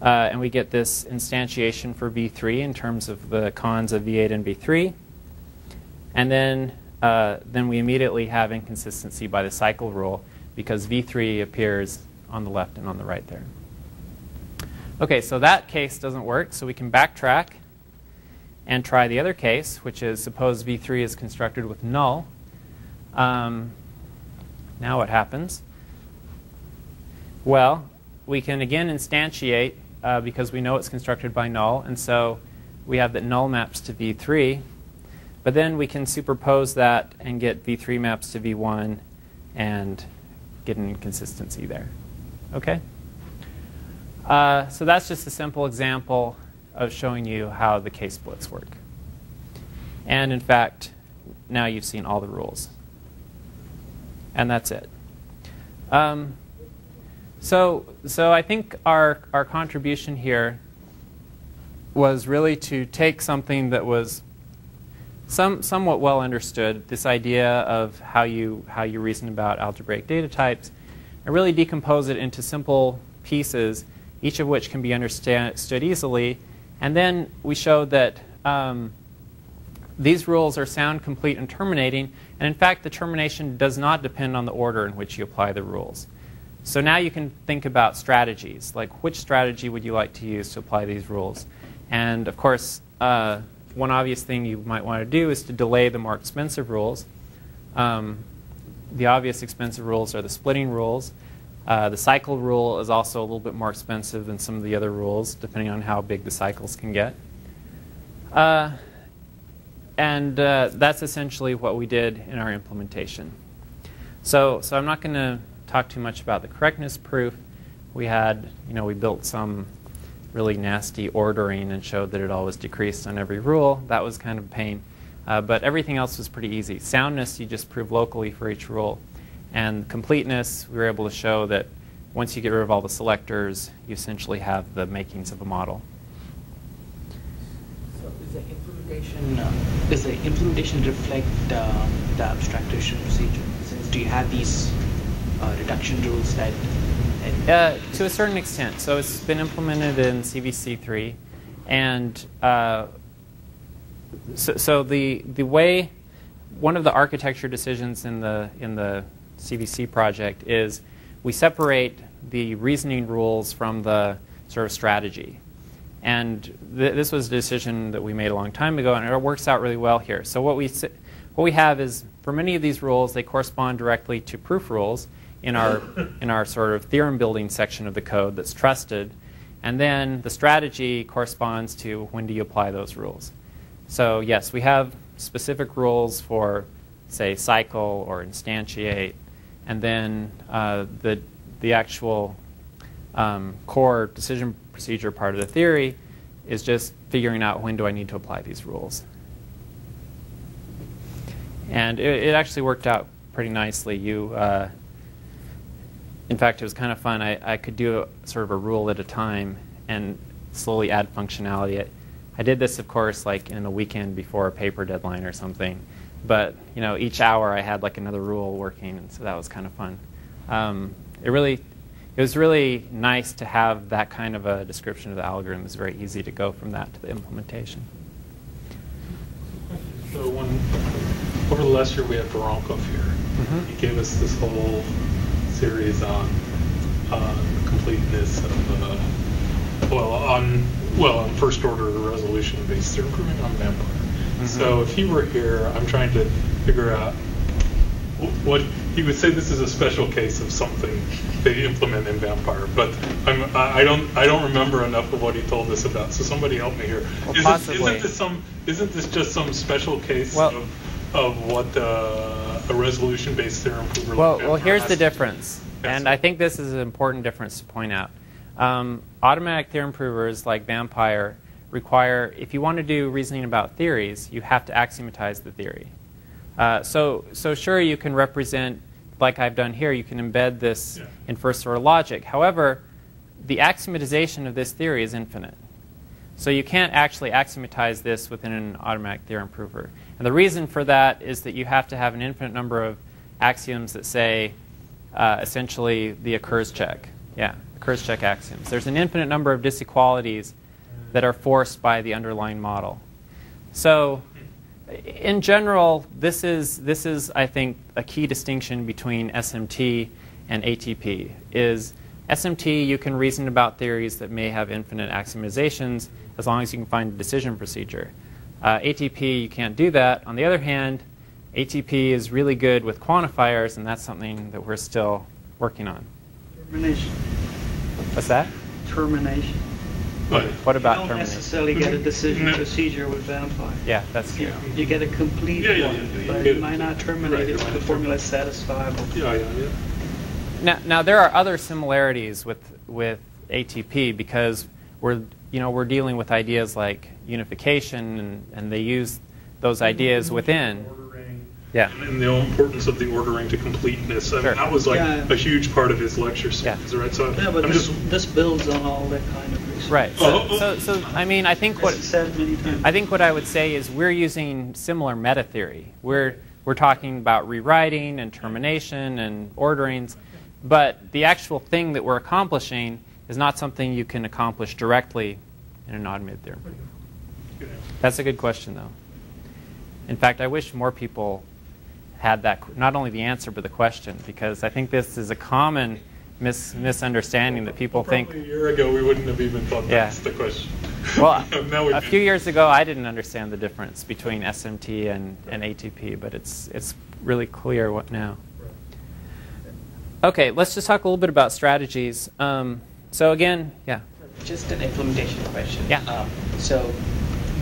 uh, and we get this instantiation for V3 in terms of the cons of V8 and V3. And then, uh, then we immediately have inconsistency by the cycle rule because V3 appears on the left and on the right there. Okay, so that case doesn't work, so we can backtrack and try the other case, which is suppose V3 is constructed with null. Um, now what happens? Well, we can again instantiate uh, because we know it's constructed by null, and so we have that null maps to V3. But then we can superpose that and get V3 maps to V1 and get an inconsistency there. Okay? Uh, so that's just a simple example of showing you how the case splits work. And in fact, now you've seen all the rules. And that's it. Um, so, so I think our, our contribution here was really to take something that was some, somewhat well understood, this idea of how you, how you reason about algebraic data types, and really decompose it into simple pieces, each of which can be understood easily. And then we showed that um, these rules are sound, complete, and terminating. And in fact, the termination does not depend on the order in which you apply the rules. So now you can think about strategies, like which strategy would you like to use to apply these rules? And of course, uh, one obvious thing you might want to do is to delay the more expensive rules. Um, the obvious expensive rules are the splitting rules. Uh, the cycle rule is also a little bit more expensive than some of the other rules, depending on how big the cycles can get. Uh, and uh, that's essentially what we did in our implementation. So, so I'm not going to talk too much about the correctness proof. We had, you know, we built some really nasty ordering and showed that it always decreased on every rule. That was kind of a pain. Uh, but everything else was pretty easy. Soundness, you just prove locally for each rule. And completeness, we were able to show that once you get rid of all the selectors, you essentially have the makings of a model. So is the implementation, uh, does the implementation reflect uh, the abstraction procedure? Since do you have these reduction rules that uh, to a certain extent. So it's been implemented in CVC3, and uh, so, so, the the way one of the architecture decisions in the in the CVC project is we separate the reasoning rules from the sort of strategy. And th this was a decision that we made a long time ago, and it works out really well here. So what we what we have is for many of these rules, they correspond directly to proof rules, in our, in our sort of theorem building section of the code that's trusted. And then the strategy corresponds to when do you apply those rules. So yes, we have specific rules for, say, cycle or instantiate. And then uh, the, the actual um, core decision procedure part of the theory is just figuring out when do I need to apply these rules. And it, it actually worked out pretty nicely. You, uh, in fact, it was kind of fun. I, I could do a, sort of a rule at a time and slowly add functionality. I, I did this, of course, like in the weekend before a paper deadline or something. But you know, each hour I had like another rule working, and so that was kind of fun. Um, it really, it was really nice to have that kind of a description of the algorithm. It's very easy to go from that to the implementation. So when over the last year we had Voronkov here, mm-hmm. he gave us this whole series on uh, completeness of uh, well on well on first order resolution based improvement on vampire. Mm-hmm. So if he were here, I'm trying to figure out what he would say. This is a special case of something they implement in vampire, but I'm I don't I don't remember enough of what he told us about. So somebody help me here. Well, isn't, possibly. isn't this some isn't this just some special case well, of of what uh, a resolution-based theorem would Well, well, here's the difference, and I think this is an important difference to point out. Um, automatic theorem provers like Vampire require, if you want to do reasoning about theories, you have to axiomatize the theory. Uh, so, so sure, you can represent, like I've done here, you can embed this yeah. in first order logic. However, the axiomatization of this theory is infinite. So you can't actually axiomatize this within an automatic theorem prover. And the reason for that is that you have to have an infinite number of axioms that say uh, essentially the occurs check. Yeah, occurs check axioms. There's an infinite number of disequalities that are forced by the underlying model. So in general, this is, this is, I think, a key distinction between SMT and ATP is SMT, you can reason about theories that may have infinite axiomizations as long as you can find a decision procedure. Uh, ATP, you can't do that. On the other hand, ATP is really good with quantifiers, and that's something that we're still working on. Termination. What's that? Termination. But What about You about don't termination? necessarily get a decision No. procedure with Vampire. Yeah, that's true. You get a complete Yeah, yeah, one, yeah, yeah. but Yeah. it might not terminate Right, if it the formula is satisfiable. yeah, yeah, yeah. Now, now there are other similarities with with ATP because we're you know we're dealing with ideas like unification and, and they use those ideas within. Ordering. Yeah. And the importance of the ordering to completeness. I Sure. mean, that was like Yeah. a huge part of his lecture Yeah. series, right? So Yeah, but I'm this, just this builds on all that kind of research. Right. So, Oh, oh, so, so I mean, I think what This is said many times. I think what I would say is we're using similar meta theory. We're we're talking about rewriting and termination and orderings, but the actual thing that we're accomplishing is not something you can accomplish directly in an automated theorem. That's a good question, though. In fact, I wish more people had that, not only the answer, but the question, because I think this is a common mis- misunderstanding that people think. a year ago we wouldn't have even thought Yeah. that's the question. Well, we a few years ago, I didn't understand the difference between SMT and, and ATP, but it's, it's really clear what now. Okay, let's just talk a little bit about strategies. Um, so again, yeah, Just an implementation question. Yeah. Um, so,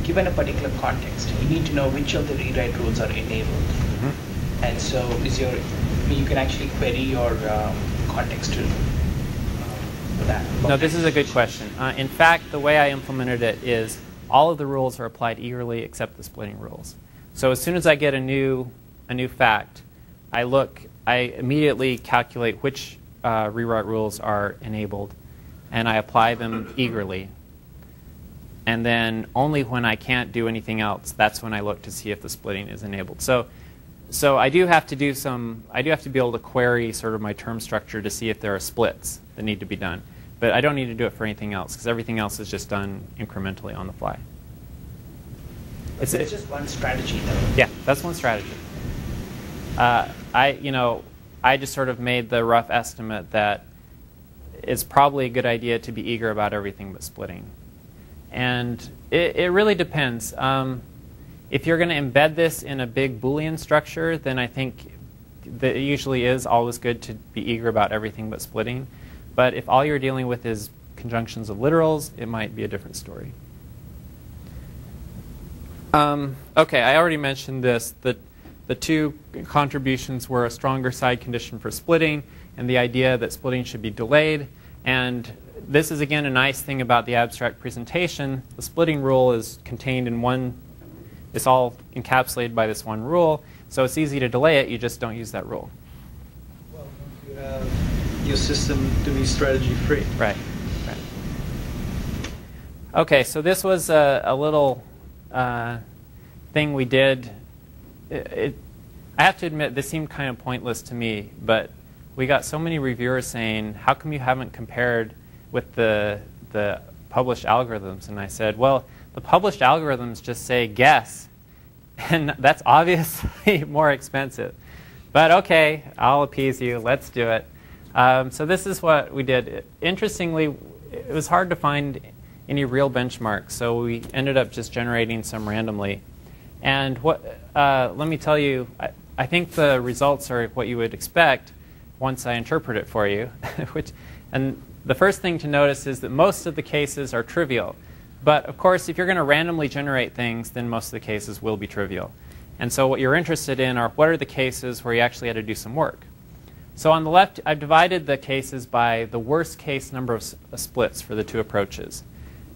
given a particular context, you need to know which of the rewrite rules are enabled. Mm-hmm. And so, is your you can actually query your um, context to um, that. no, this is a good question. Uh, in fact, the way I implemented it is all of the rules are applied eagerly except the splitting rules. So as soon as I get a new a new fact, I look, I immediately calculate which uh, rewrite rules are enabled, and I apply them eagerly. And then only when I can't do anything else, that's when I look to see if the splitting is enabled. So, so I do have to do some. I do have to be able to query sort of my term structure to see if there are splits that need to be done. But I don't need to do it for anything else because everything else is just done incrementally on the fly. It's, it's just one strategy, though. Yeah, that's one strategy. Uh, I, you know, I just sort of made the rough estimate that it's probably a good idea to be eager about everything but splitting. And it, it really depends. Um, if you're going to embed this in a big Boolean structure, then I think that it usually is always good to be eager about everything but splitting. But if all you're dealing with is conjunctions of literals, it might be a different story. Um, okay, I already mentioned this. The, the two contributions were a stronger side condition for splitting and the idea that splitting should be delayed. And this is, again, a nice thing about the abstract presentation. The splitting rule is contained in one, it's all encapsulated by this one rule. So it's easy to delay it, you just don't use that rule. Well, you have your system to be strategy free. Right. right. Okay, so this was a, a little uh, thing we did. It, it, I have to admit, this seemed kind of pointless to me, but we got so many reviewers saying, "How come you haven't compared with the the published algorithms?" And I said, "Well, the published algorithms just say guess, and that's obviously more expensive." But okay, I'll appease you. Let's do it. Um, so this is what we did. Interestingly, it was hard to find any real benchmarks, so we ended up just generating some randomly. And what? Uh, let me tell you, I, I think the results are what you would expect once I interpret it for you. Which, and the first thing to notice is that most of the cases are trivial. But of course, if you're going to randomly generate things, then most of the cases will be trivial. And so what you're interested in are what are the cases where you actually had to do some work. So on the left, I've divided the cases by the worst case number of uh, splits for the two approaches.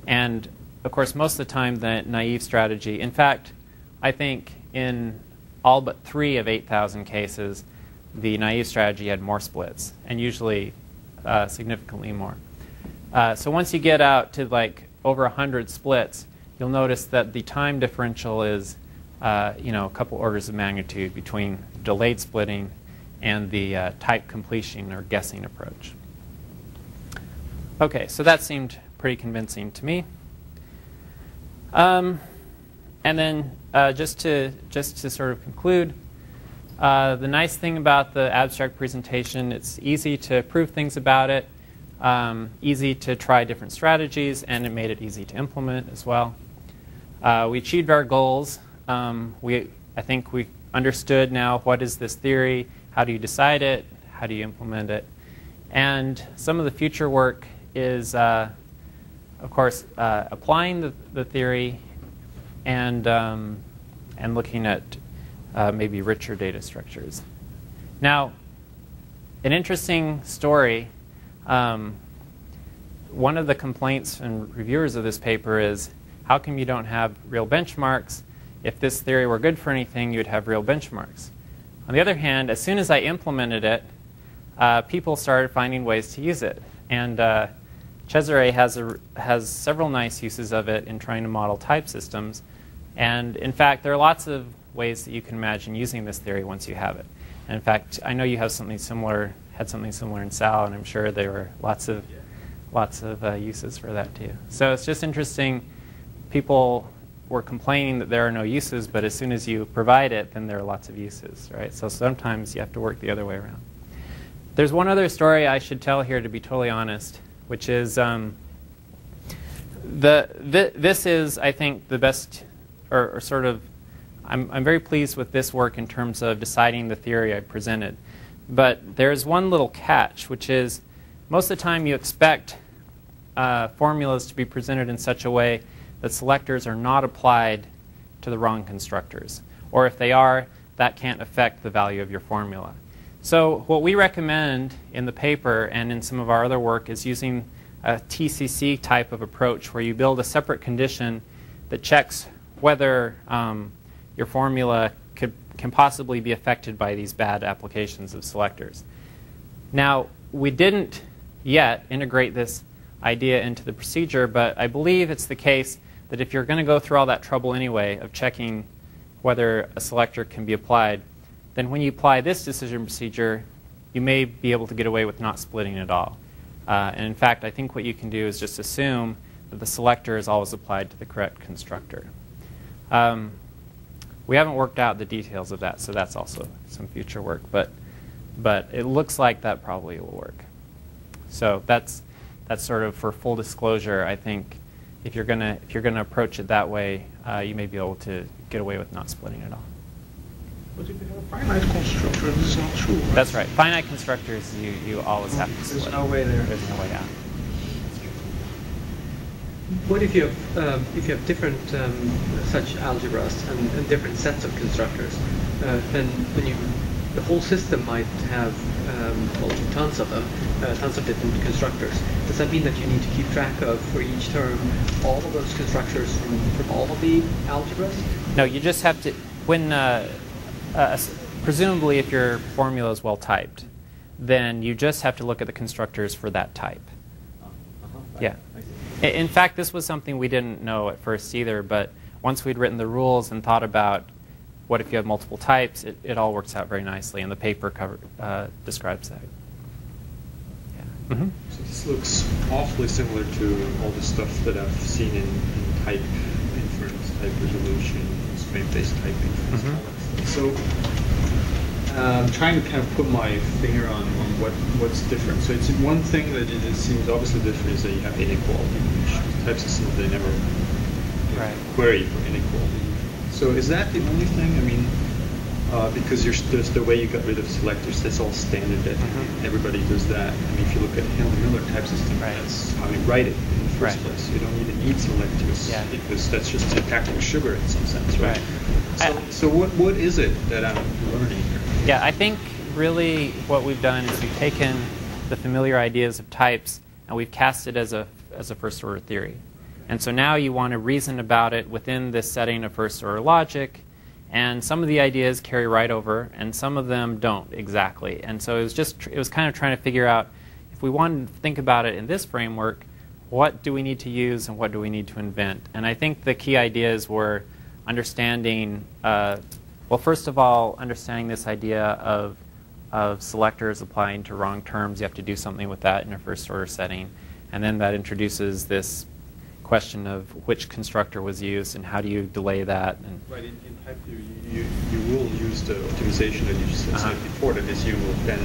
And of course, most of the time, the naive strategy. In fact, I think in all but three of 8,000 cases, the naive strategy had more splits, and usually uh, significantly more. Uh, so once you get out to like over 100 splits, you'll notice that the time differential is, uh, you know, a couple orders of magnitude between delayed splitting and the uh, type completion or guessing approach. Okay, so that seemed pretty convincing to me. Um, and then uh, just to just to sort of conclude, uh, the nice thing about the abstract presentation, it's easy to prove things about it, um, easy to try different strategies, and it made it easy to implement as well. uh, we achieved our goals. Um, we, I think we understood now what is this theory, how do you decide it, how do you implement it. And some of the future work is, uh, of course, uh, applying the, the theory and, um, and looking at uh, maybe richer data structures. Now, an interesting story. Um, one of the complaints and reviewers of this paper is how come you don't have real benchmarks? If this theory were good for anything, you'd have real benchmarks. On the other hand, as soon as I implemented it, uh, people started finding ways to use it. And uh, Cesare has, a, has several nice uses of it in trying to model type systems. And in fact, there are lots of ways that you can imagine using this theory once you have it. And in fact, I know you have something similar, had something similar in Sal, and I'm sure there were lots of, lots of uh, uses for that too. So it's just interesting. People were complaining that there are no uses, but as soon as you provide it, then there are lots of uses, right? So sometimes you have to work the other way around. There's one other story I should tell here, to be totally honest, which is um, the th- this is, I think, the best, or, or sort of I'm, I'm very pleased with this work in terms of deciding the theory I presented. But there's one little catch, which is most of the time you expect uh, formulas to be presented in such a way that selectors are not applied to the wrong constructors. Or if they are, that can't affect the value of your formula. So what we recommend in the paper and in some of our other work is using a TCC type of approach where you build a separate condition that checks whether um, your formula could, can possibly be affected by these bad applications of selectors. Now, we didn't yet integrate this idea into the procedure, but I believe it's the case that if you're going to go through all that trouble anyway of checking whether a selector can be applied, then when you apply this decision procedure, you may be able to get away with not splitting at all. Uh, and in fact, I think what you can do is just assume that the selector is always applied to the correct constructor. Um, we haven't worked out the details of that, so that's also some future work. But, but it looks like that probably will work. So that's, that's sort of for full disclosure. I think if you're gonna if you're gonna approach it that way, uh, you may be able to get away with not splitting it all. But if you have a finite constructor, this is not true, right? That's right. Finite constructors, you, you always have to split. There's no way there. There's no way out. What if you have um, if you have different um, such algebras and, and different sets of constructors? Uh, then when you the whole system might have um, well, tons of them, uh, tons of different constructors. Does that mean that you need to keep track of for each term all of those constructors from, from all of the algebras? No, you just have to when uh, uh, presumably if your formula is well typed, then you just have to look at the constructors for that type. Uh-huh. Yeah. I- In fact, this was something we didn't know at first either, but once we'd written the rules and thought about what if you have multiple types, it, it all works out very nicely, and the paper cover, uh, describes that. Yeah. Mhm. So this looks awfully similar to all the stuff that I've seen in, in type inference, type resolution, frame-based type inference. All that stuff. So um, trying to kind of put my finger on, on what, what's different. So it's one thing that it, it seems obviously different is that you have inequality, which type systems they never Right. query for inequality. So is that the only thing? I mean, uh, because you're, there's the way you got rid of selectors, that's all standard. That Mhm. everybody does that. I mean, if you look at Hindley-Milner type system, Right. that's how you write it in the first Right. place. You don't even need selectors Yeah. because that's just syntactic sugar in some sense, right? Right. So, I- so what, what is it that I'm learning? Yeah, I think really what we've done is we've taken the familiar ideas of types and we've cast it as a, as a first order theory. And so now you want to reason about it within this setting of first order logic. And some of the ideas carry right over, and some of them don't exactly. And so it was just it was kind of trying to figure out if we wanted to think about it in this framework, what do we need to use and what do we need to invent? And I think the key ideas were understanding, uh, well, first of all, understanding this idea of, of selectors applying to wrong terms. You have to do something with that in a first order setting. And then that introduces this question of which constructor was used and how do you delay that. And Right, in, in type theory, you, you will use the optimization that you just said Uh-huh. before, that is, you will then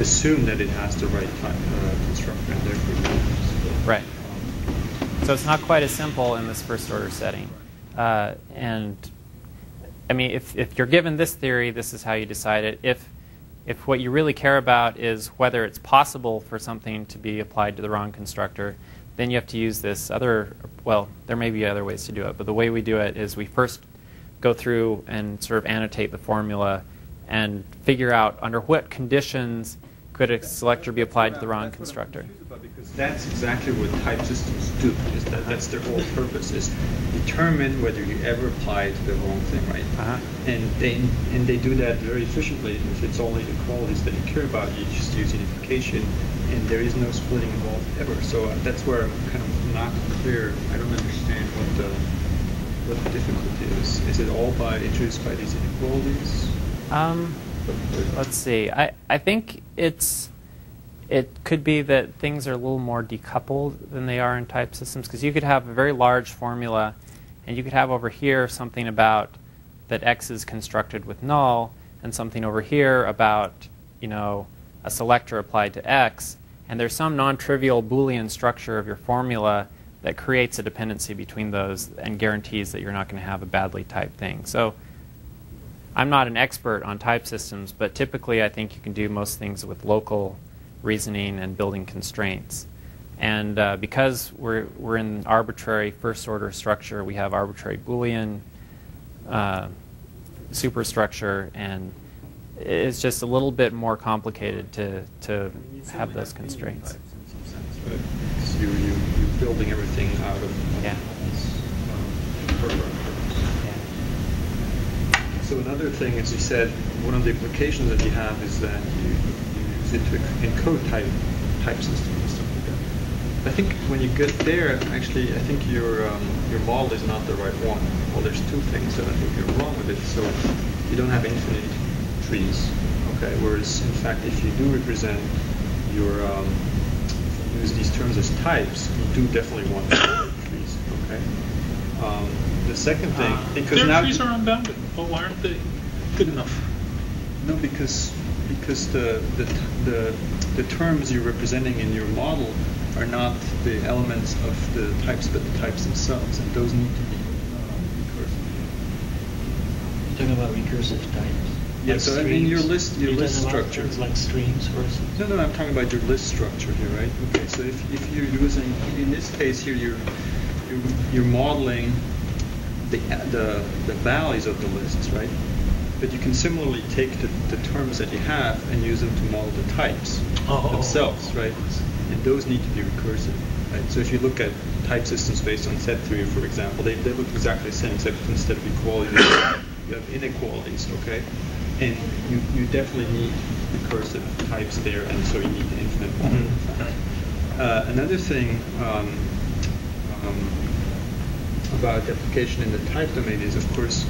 assume that it has the right type, uh, constructor, and therefore you will. Right. So it's not quite as simple in this first order setting. Uh, and I mean, if, if you're given this theory, this is how you decide it. If, if what you really care about is whether it's possible for something to be applied to the wrong constructor, then you have to use this other, well, there may be other ways to do it, but the way we do it is we first go through and sort of annotate the formula and figure out under what conditions could a selector be applied to the wrong constructor. That's exactly what type systems do. Is that that's their whole purpose is determine whether you ever apply to the wrong thing, right? Uh-huh. And they and they do that very efficiently. If it's only the qualities that you care about, you just use unification, and there is no splitting involved ever. So uh, that's where I'm kind of not clear. I don't understand what the what the difficulty is. Is it all by introduced by these inequalities? Um, let's see. I, I think it's it could be that things are a little more decoupled than they are in type systems because you could have a very large formula and you could have over here something about that x is constructed with null and something over here about you know a selector applied to x and there's some non-trivial boolean structure of your formula that creates a dependency between those and guarantees that you're not going to have a badly typed thing. So I'm not an expert on type systems, but typically I think you can do most things with local reasoning and building constraints. And uh, because we're, we're in arbitrary first order structure, we have arbitrary Boolean uh, superstructure, and it's just a little bit more complicated to, to have those constraints. Right? So you, you, you're building everything out of Yeah. So another thing, as you said, one of the implications that you have is that you, you use it to encode type type systems and stuff like that. I think when you get there, actually, I think your um, your model is not the right one. Well, there's two things that I think you're wrong with it. So you don't have infinite trees, okay? Whereas, in fact, if you do represent your um, use these terms as types, you do definitely want infinite trees, okay? Um, the second thing, because Their now trees are unbounded, but why aren't they good enough? no, because because the, the the the terms you're representing in your model are not the elements of the types, but the types themselves, and those need to be uh, recursive. You're talking about recursive types? Yeah, Like so I mean your list your You're list structure. things like streams, for instance? No, no, I'm talking about your list structure here, right? Okay, so if, if you're using, in this case here, you're, you're, you're modeling the, the, the values of the lists, right? But you can similarly take the, the terms that you have and use them to model the types Oh. themselves, right? And those need to be recursive, right? So if you look at type systems based on set theory, for example, they, they look exactly the same, except instead of equality, you have inequalities, okay? And you, you definitely need recursive types there, and so you need the infinite fact. Uh, another thing um, um, about application in the type domain is, of course,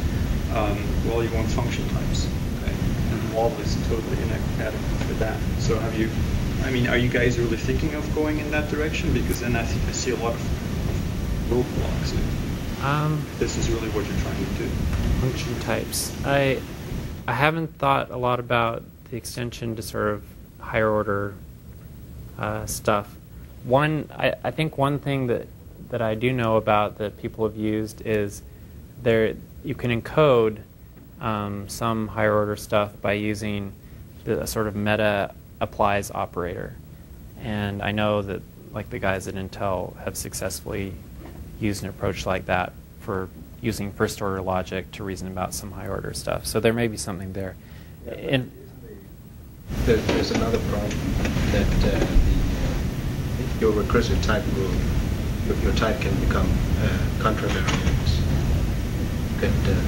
um, well, you want function types, okay? And model is totally inadequate for that. So have you, I mean, are you guys really thinking of going in that direction? Because then I think I see a lot of roadblocks. Um, this is really what you're trying to do. function types. I I haven't thought a lot about the extension to sort of higher order uh, stuff. One, I, I think one thing that that I do know about that people have used is there you can encode um, some higher order stuff by using the sort of meta applies operator, and I know that like the guys at Intel have successfully used an approach like that for using first order logic to reason about some high order stuff. So there may be something there. And There, there's another problem that uh, the, your recursive type will, your, your type can become uh, contravariant. Could, uh,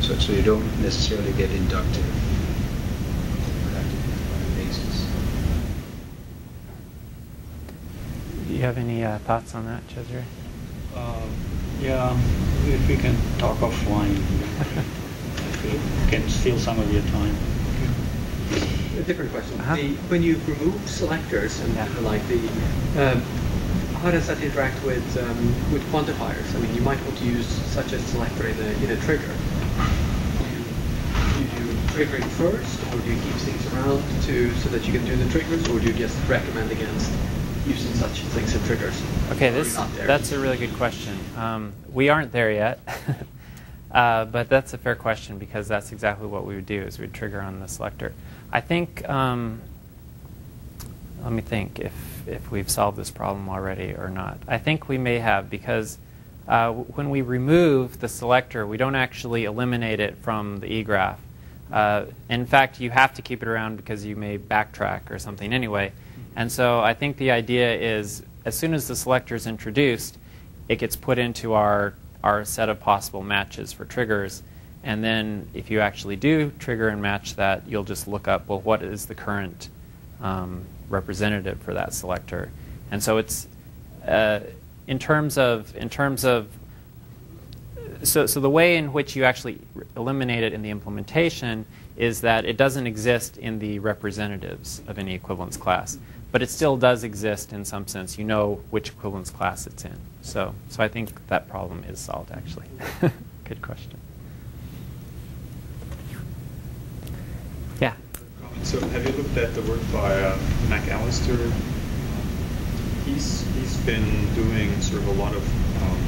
so, so you don't necessarily get inductive on a basis. do you have any uh, thoughts on that, Cesare? Um, Yeah, if we can talk offline, if we can steal some of your time. A different question. Uh-huh. The, when you remove selectors and Yeah. like the, um, how does that interact with um, with quantifiers? I mean, you might want to use such a selector in a in a trigger. Do you, do you do triggering first, or do you keep things around to so that you can do the triggers, or do you just recommend against using such things in triggers? Okay, this that's a really good question. Um, we aren't there yet, uh, but that's a fair question because that's exactly what we would do is we'd trigger on the selector. I think. Um, let me think if if we've solved this problem already or not. I think we may have because uh, when we remove the selector, we don't actually eliminate it from the eGraph. Uh, in fact, you have to keep it around because you may backtrack or something anyway. And so I think the idea is as soon as the selector is introduced, it gets put into our, our set of possible matches for triggers. And then if you actually do trigger and match that, you'll just look up, well, what is the current um, representative for that selector? And so it's uh, in terms of in terms of so, so the way in which you actually eliminate it in the implementation is that it doesn't exist in the representatives of any equivalence class, but it still does exist in some sense. You know which equivalence class it's in. So, so I think that problem is solved actually. Good question. Yeah. So have you looked at the work by uh, McAllester? He's he's been doing sort of a lot of um,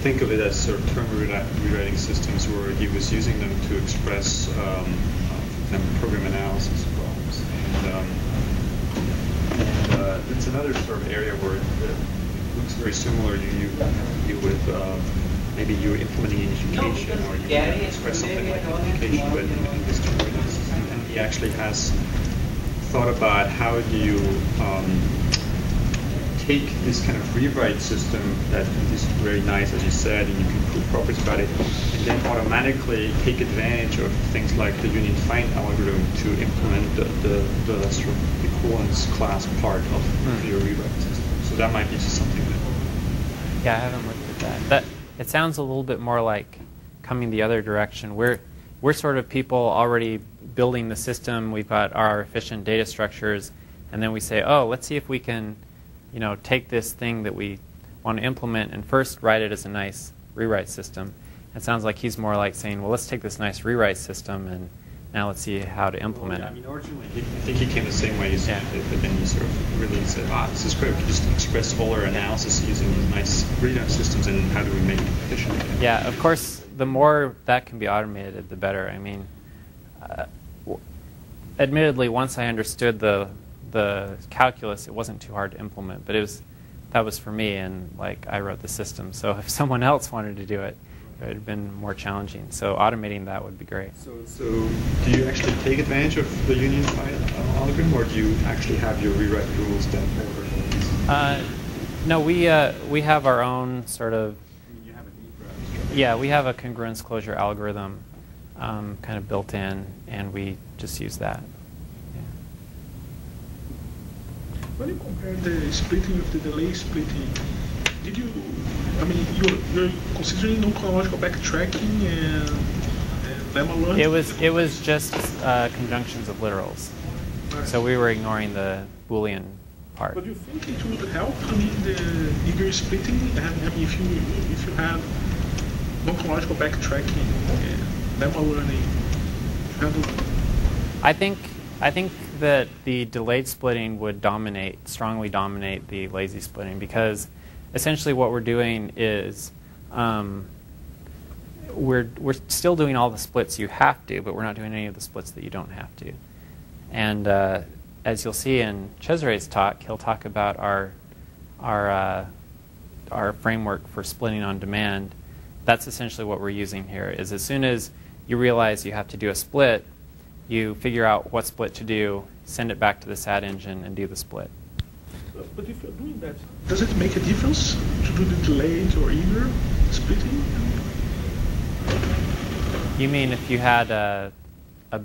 think of it as sort of term rewriting systems where he was using them to express um, program analysis problems and, um, and uh, it's another sort of area where it, it looks very similar. You you you with uh, maybe you're implementing unification or you want to express something like education, but in this term and he actually has thought about how do you um, take this kind of rewrite system that is very nice, as you said, and you can prove properties about it, and then automatically take advantage of things like the union find algorithm to implement the, the, the sort of equivalence class part of Hmm. your rewrite system. So that might be just something that Yeah, I haven't looked at that. That it sounds a little bit more like coming the other direction. We're we're sort of people already building the system. We've got our efficient data structures, and then we say, oh, let's see if we can, you know, take this thing that we want to implement and first write it as a nice rewrite system. It sounds like he's more like saying, well, let's take this nice rewrite system and now let's see how to implement Yeah, I mean, originally, I think he came the same way you said it, but then he sort of really said, ah, this is great. We can just express all our analysis using these nice rewrite systems, and how do we make it efficient again? Yeah, of course, the more that can be automated, the better. I mean, uh, w- admittedly, once I understood the the calculus, it wasn't too hard to implement. But it was that was for me, and like I wrote the system. So if someone else wanted to do it, it would have been more challenging. So automating that would be great. So, so do you actually take advantage of the union find algorithm, or do you actually have your rewrite rules that order these? Uh, no, we uh, we have our own sort of You have a yeah, we have a congruence closure algorithm um, kind of built in, and we just use that. Yeah. When you compare the splitting of the delay splitting, did you, I mean, you're, you're considering non-chronological backtracking and, and lemma learning? It was it was just uh, conjunctions of literals, so we were ignoring the Boolean part. But do you think it would help, I mean, the eager splitting, and, I mean, if you, if you have non-chronological backtracking and lemma learning, handle I think I think that the delayed splitting would dominate strongly dominate the lazy splitting because essentially what we're doing is um, we're we're still doing all the splits you have to, but we're not doing any of the splits that you don't have to. And uh, as you'll see in Cesare's talk, he'll talk about our our uh, our framework for splitting on demand. That's essentially what we're using here. Is as soon as you realize you have to do a split, you figure out what split to do, send it back to the SAT engine, and do the split. But if you're doing that, does it make a difference to do the delayed or eager splitting? You mean if you had a, a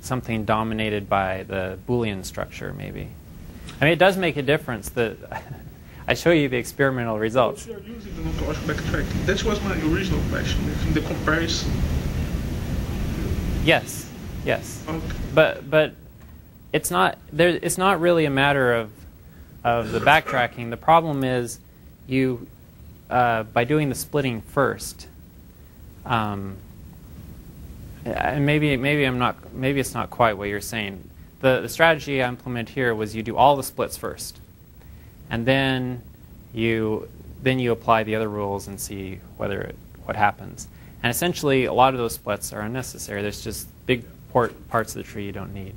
something dominated by the Boolean structure, maybe? I mean, it does make a difference. That I show you the experimental results. If you're using the non-chronological backtracking, that was my original question. In the comparison, Yes, yes. okay. But but it's not there. It's not really a matter of of the backtracking. The problem is you uh, by doing the splitting first. Um, and maybe maybe I'm not maybe it's not quite what you're saying. the, the strategy I implemented here was you do all the splits first, and then you then you apply the other rules and see whether it, what happens. And essentially, a lot of those splits are unnecessary. There's just big port, parts of the tree you don't need.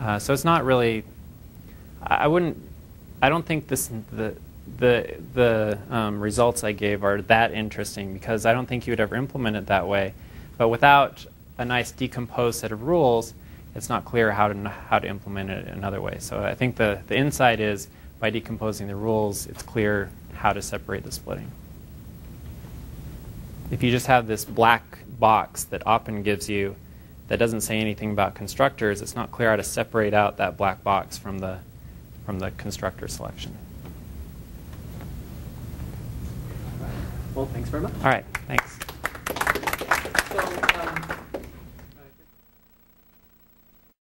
Uh, so it's not really. I wouldn't. I don't think this the the the um, results I gave are that interesting because I don't think you would ever implement it that way. But without a nice decomposed set of rules, it's not clear how to how to implement it another way. So I think the the insight is by decomposing the rules, it's clear how to separate the splitting. If you just have this black box that Oppen gives you that doesn't say anything about constructors, it's not clear how to separate out that black box from the from the constructor selection. Well, thanks very much. All right, thanks.